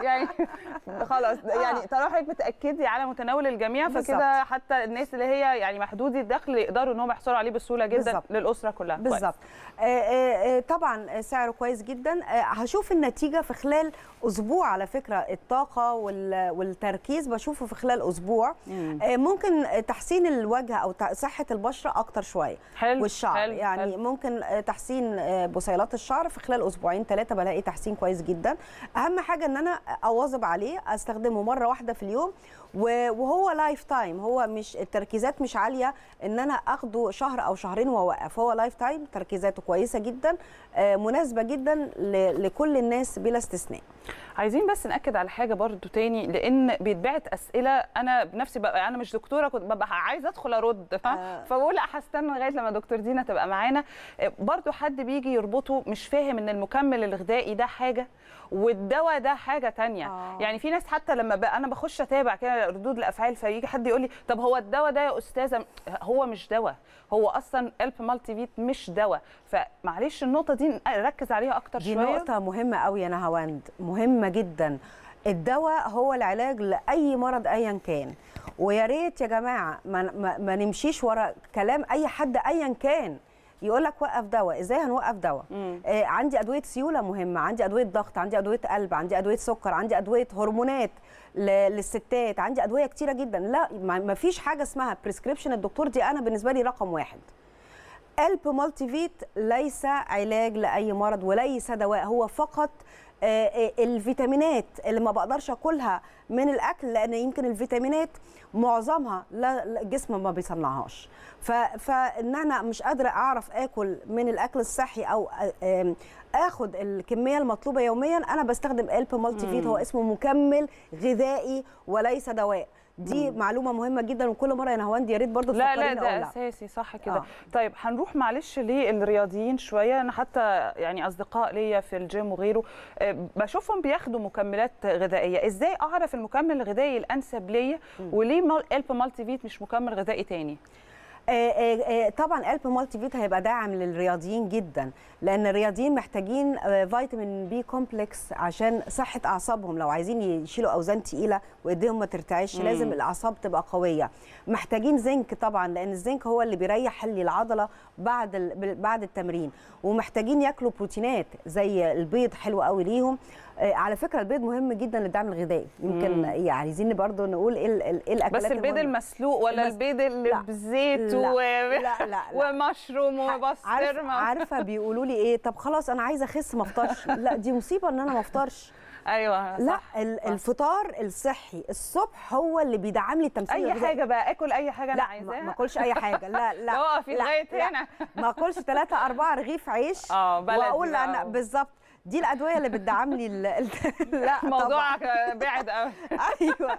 B: يعني (laughs) خلاص يعني طالما حضرتك بتأكدي على متناول الجميع فكده. حتى الناس اللي هي يعني محدودي الدخل يقدروا إن هم يحصلوا عليه بسهولة جدا
H: بالظبط.
B: للأسرة كلها.
H: بالظبط آه، آه، آه، طبعا سعره كويس جدا آه، هشوف النتيجة في خلال أسبوع على فكرة الطاقة وال- والتركيز بشوفه في خلال أسبوع آه، ممكن تحسين الوجه أو صحة البشرة أكتر شوية
B: حلو
H: والشعر
B: حلو،
H: يعني
B: حلو.
H: ممكن آه، تحسين آه، بصيلات الشعر في خلال أسبوعين ثلاثة بلاقي تحسين كويس جدا أهم حاجة إن أنا أواظب عليه أستخدمه مرة واحدة في اليوم وهو lifetime هو مش التركيزات مش عالية إن أنا آخده شهر أو شهرين وأوقف. هو lifetime تركيزاته كويسة جدا آه، مناسبة جدا لكل الناس بلا استثناء.
B: عايزين بس نأكد على حاجة برضو تاني لأن بيتبعت أسئلة. أنا بنفسي بقى أنا مش دكتورة كنت ببقى عايزة أدخل أرد
H: آه.
B: فبقول هستنى لغاية لما دكتور دينا تبقى معانا. آه، برضو حد بيجي يربطه مش فاهم إن المكمل الغذائي ده حاجة والدواء ده حاجة تانية.
H: آه.
B: يعني في ناس حتى لما بقى أنا بخش أتابع كده ردود الأفعال فيجي حد يقول لي طب هو الدواء ده يا أستاذة؟ هو مش دواء هو أصلا الب مالتي فيت مش دواء. فمعلش النقطة دي نركز عليها أكتر
H: دي
B: شوية.
H: نقطة مهمة قوي يا نهاوند مهمة جدا. الدواء هو العلاج لأي مرض ايا كان. ويا ريت يا جماعة ما, ما, ما نمشيش ورا كلام أي حد ايا كان. يقول لك وقف دواء. إزاي هنوقف دواء؟ آه عندي أدوية سيولة مهمة عندي أدوية ضغط عندي أدوية قلب عندي أدوية سكر عندي أدوية هرمونات. للستات. عندي أدوية كتيرة جدا. لا ما فيش حاجة اسمها prescription الدكتور دي أنا بالنسبة لي رقم واحد. قلب مالتي فيت ليس علاج لأي مرض وليس دواء. هو فقط آه، آه، الفيتامينات اللي ما بقدرش أكلها من الأكل لأن يمكن الفيتامينات معظمها الجسم ما بيصنعهاش. فإن أنا مش قادرة أعرف آكل من الأكل الصحي أو آه، آخد الكمية المطلوبة يوميا. أنا بستخدم قلب مالتي فيت هو اسمه مكمل غذائي وليس دواء. دي معلومة مهمة جدا وكل مرة يا نهواند يا ريت برضه
B: لا لا
H: تفكريني
B: ده. أساسي صح كده.
H: آه.
B: طيب هنروح معلش للرياضيين شوية. أنا حتى يعني أصدقاء ليا في الجيم وغيره آه، بشوفهم بياخدوا مكملات غذائية. إزاي أعرف المكمل الغذائي الأنسب ليا؟ وليه قلب مالتي فيت مش مكمل غذائي تاني؟
H: آه، آه، آه، طبعا قلب مالتي فيت هيبقى داعم للرياضيين جدا لأن الرياضيين محتاجين آه، فيتامين B complex عشان صحة أعصابهم. لو عايزين يشيلوا أوزان تقيلة وإيديهم ما ترتعش لازم الأعصاب تبقى قوية. محتاجين زنك طبعا لأن الزنك هو اللي بيريح لي العضله بعد بعد التمرين. ومحتاجين ياكلوا بروتينات زي البيض حلو قوي ليهم. آه، على فكرة البيض مهم جدا للدعم الغذائي يمكن يعني عايزين برضو نقول إيه إيه الأكلات
B: بس البيض
H: المهمة.
B: المسلوق ولا
H: المس-
B: البيض اللي
H: لا.
B: بزيت
H: لا.
B: و...
H: لا، لا، لا.
B: ومشروم
H: عارف
B: وبسطرمة
H: عارفة بيقولوا لي إيه طب خلاص أنا عايزة أخس ما أفطرش (laughs) لا دي مصيبة إن أنا ما أفطرش
B: أيوه
H: لا
B: صح
H: ال-
B: صح.
H: الفطار الصبح الصبح هو اللي بيدعم لي التمثيل
B: أي
H: الغذائي.
B: حاجة بقى آكل أي حاجة أنا
H: لا
B: عايزاها
H: ما ما أكلش أي حاجة لا (laughs) لا
B: لا
H: لا،
B: لغاية
H: لا.
B: هنا
H: ما أكلش ثلاثة أربعة رغيف عيش
B: آه بلدي
H: وأقول
B: أنا
H: بالظبط دي الأدوية اللي بتدعم لي ال- ال- (laughs) لا (laughs) طبعاً.
B: موضوع بعد قوي (laughs)
H: أيوه.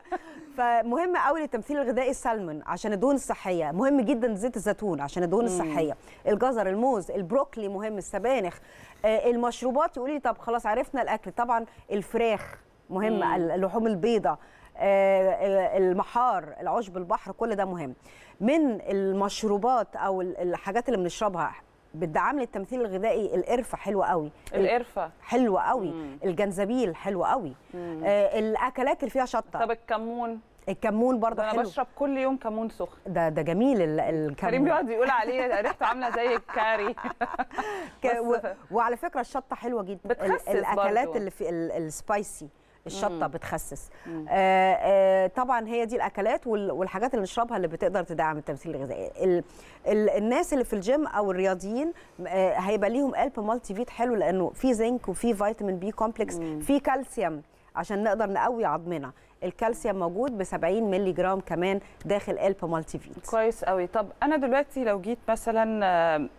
H: فمهم قوي للتمثيل الغذائي السلمون عشان الدهون الصحية. مهم جدا زيت الزيتون عشان الدهون الصحية. الجزر الموز البروكلي مهم السبانخ. آه، المشروبات يقولي لي طب خلاص عرفنا الأكل. طبعا الفراخ مهمه اللحوم البيضاء آه، آه، المحار العشب البحر كل ده مهم. من المشروبات أو ال- الحاجات اللي بنشربها بتدعم لي التمثيل الغذائي القرفة حلوة قوي.
B: القرفة.
H: حلوة قوي. الجنزبيل حلو قوي. آه الأكلات اللي فيها شطة.
B: طب الكمون؟
H: الكمون برضه
B: ده أنا
H: حلو.
B: بشرب كل يوم كمون سخن.
H: ده ده جميل ال- الكمون.
B: كريم بيقعد يقول عليه ريحته عاملة زي الكاري. (laughs)
H: و... وعلى فكرة الشطة حلوة جدا. الأكلات
B: برضو.
H: اللي في ال- السبايسي. الشطة بتخسس. آه آه طبعا هي دي الأكلات وال- والحاجات اللي نشربها اللي بتقدر تدعم التمثيل الغذائي. ال ال الناس اللي في الجيم أو الرياضيين آه هيبقى ليهم قلب مالتي فيت حلو لأنه في زنك وفي فيتامين B complex في كالسيوم عشان نقدر نقوي عظمنا. الكالسيوم موجود ب 70 مللي جرام كمان داخل قلب مالتي فيت
B: كويس قوي. طب أنا دلوقتي لو جيت مثلا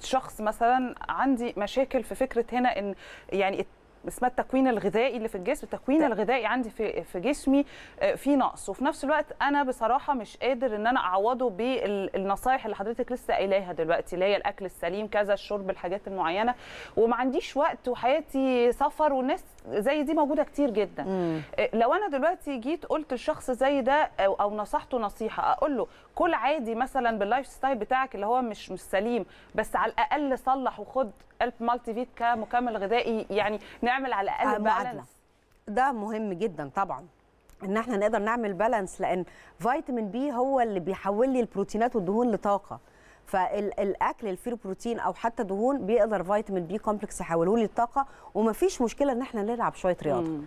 B: شخص مثلا عندي مشاكل في فكرة هنا إن يعني اسمها التكوين الغذائي اللي في الجسم التكوين الغذائي عندي في في جسمي آه، في نقص. وفي نفس الوقت أنا بصراحة مش قادر إن أنا أعوضه بالنصايح اللي حضرتك لسه قايلاها دلوقتي اللي هي الأكل السليم كذا الشرب الحاجات المعينة. وما عنديش وقت وحياتي سفر والناس زي دي موجودة كتير جدا. آه، لو أنا دلوقتي جيت قلت لشخص زي ده أو, أو نصحته نصيحة أقول له كل عادي مثلا بال lifestyle بتاعك اللي هو مش مش سليم بس على الأقل صلح وخد قلب مالتي فيت كمكمل غذائي يعني نعمل على
H: الأقل.
B: balance
H: ده مهم جدا طبعا إن إحنا نقدر نعمل balance لأن فيتامين B هو اللي بيحول لي البروتينات والدهون لطاقة فالأكل اللي فيه بروتين أو حتى دهون بيقدر فيتامين B complex يحوله لي لطاقه ومفيش مشكلة إن إحنا نلعب شوية رياضة.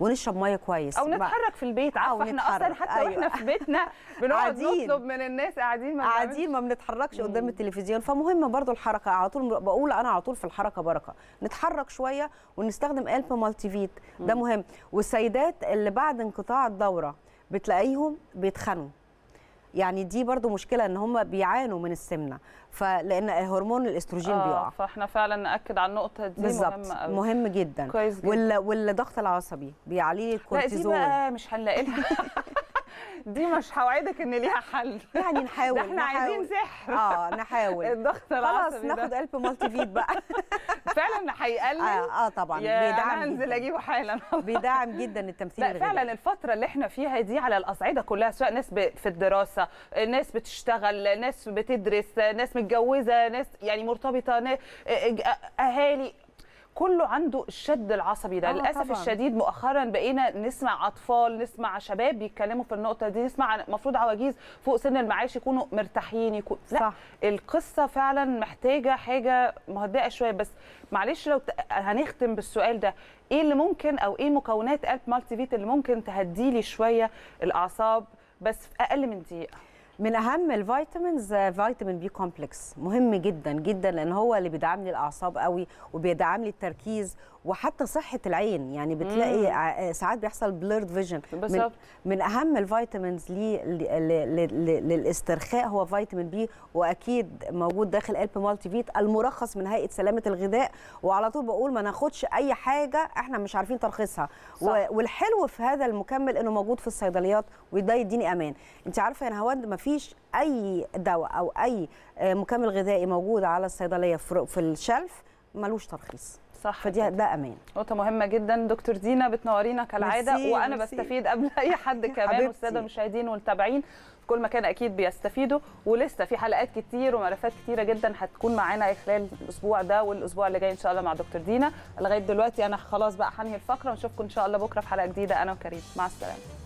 H: ونشرب مية كويس. أو
B: نتحرك في البيت عارفة إحنا
H: أصلا
B: حتى
H: أيوة.
B: وإحنا في بيتنا بنقعد. نطلب من الناس قاعدين ما.
H: قاعدين ما بنتحركش قدام التلفزيون. فمهم برضو الحركة. على طول بقول أنا على طول في الحركة بركة. نتحرك شوية ونستخدم قلب مالتي فيت ده مهم. والسيدات اللي بعد انقطاع الدورة بتلاقيهم بيتخنوا. يعني دي برضو مشكلة إن هم بيعانوا من السمنة فلأن هرمون الإستروجين
B: آه
H: بيقع.
B: فإحنا فعلا نأكد على النقطة دي
H: بالظبط
B: قوي
H: مهم جدا.
B: كويس جدا.
H: وال- والضغط العصبي بيعلي لي
B: لا دي
H: الكورتيزول.
B: بقى مش هنلاقي لها (laughs) (laughs) دي مش هوعدك إن ليها حل.
H: يعني نحاول
B: ده إحنا عايزين
H: نحاول.
B: سحر.
H: آه نحاول.
B: الضغط
H: خلاص
B: العصبي ده.
H: ناخد قلب مالتي فيت بقى. (laughs)
B: فعلا هيقلل.
H: آه, آه طبعا.
B: يا
H: بيدعم جداً.
B: أجيبه حالا. (laughs)
H: بيدعم جدا التمثيل
B: لا فعلا الفترة اللي إحنا فيها دي على الأصعدة كلها سواء ناس في الدراسة ناس بتشتغل ناس بتدرس ناس متجوزة ناس يعني مرتبطة نا- أهالي. كله عنده الشد العصبي ده
H: آه،
B: للأسف
H: طبعاً.
B: الشديد مؤخرا بقينا نسمع أطفال نسمع شباب بيتكلموا في النقطة دي نسمع المفروض عواجيز فوق سن المعاش يكونوا مرتاحين يكون لا
H: صح.
B: القصة فعلا محتاجة حاجة مهدئة شوية بس معلش لو ت... هنختم بالسؤال ده إيه اللي ممكن أو إيه مكونات قلب مالتي فيت اللي ممكن تهدي لي شوية الأعصاب بس في أقل من دقيقة
H: من أهم الفيتامينز آه، vitamin B complex. مهم جدا جدا لأن هو اللي بيدعم لي الأعصاب قوي وبيدعم لي التركيز وحتى صحة العين يعني بتلاقي ساعات بيحصل blurred vision من,
B: بالظبط.
H: من أهم الفيتامينز للاسترخاء هو vitamin B وأكيد موجود داخل قلب مالتي فيت المرخص من هيئة سلامة الغذاء. وعلى طول بقول ما ناخدش أي حاجة إحنا مش عارفين ترخيصها. والحلو في هذا المكمل إنه موجود في الصيدليات وده يديني أمان. أنت عارفة يا نهاوند ما فيش أي دواء أو أي آه، مكمل غذائي موجود على الصيدلية في ال shelf ملوش ترخيص.
B: صح
H: فدي ده أمان.
B: نقطة مهمة جدا. دكتور دينا بتنورينا كالعادة.
H: ميرسي،
B: وأنا
H: ميرسي.
B: بستفيد قبل أي حد (laughs) كمان. والسادة المشاهدين والمتابعين في كل مكان أكيد بيستفيدوا. ولسه في حلقات كتير وملفات كتيرة جدا هتكون معانا خلال الأسبوع ده والأسبوع اللي جاي إن شاء الله مع دكتور دينا لغاية دلوقتي أنا خلاص بقى هنهي الفقرة. ونشوفكم إن شاء الله بكرة في حلقة جديدة. أنا وكريم. مع السلامة.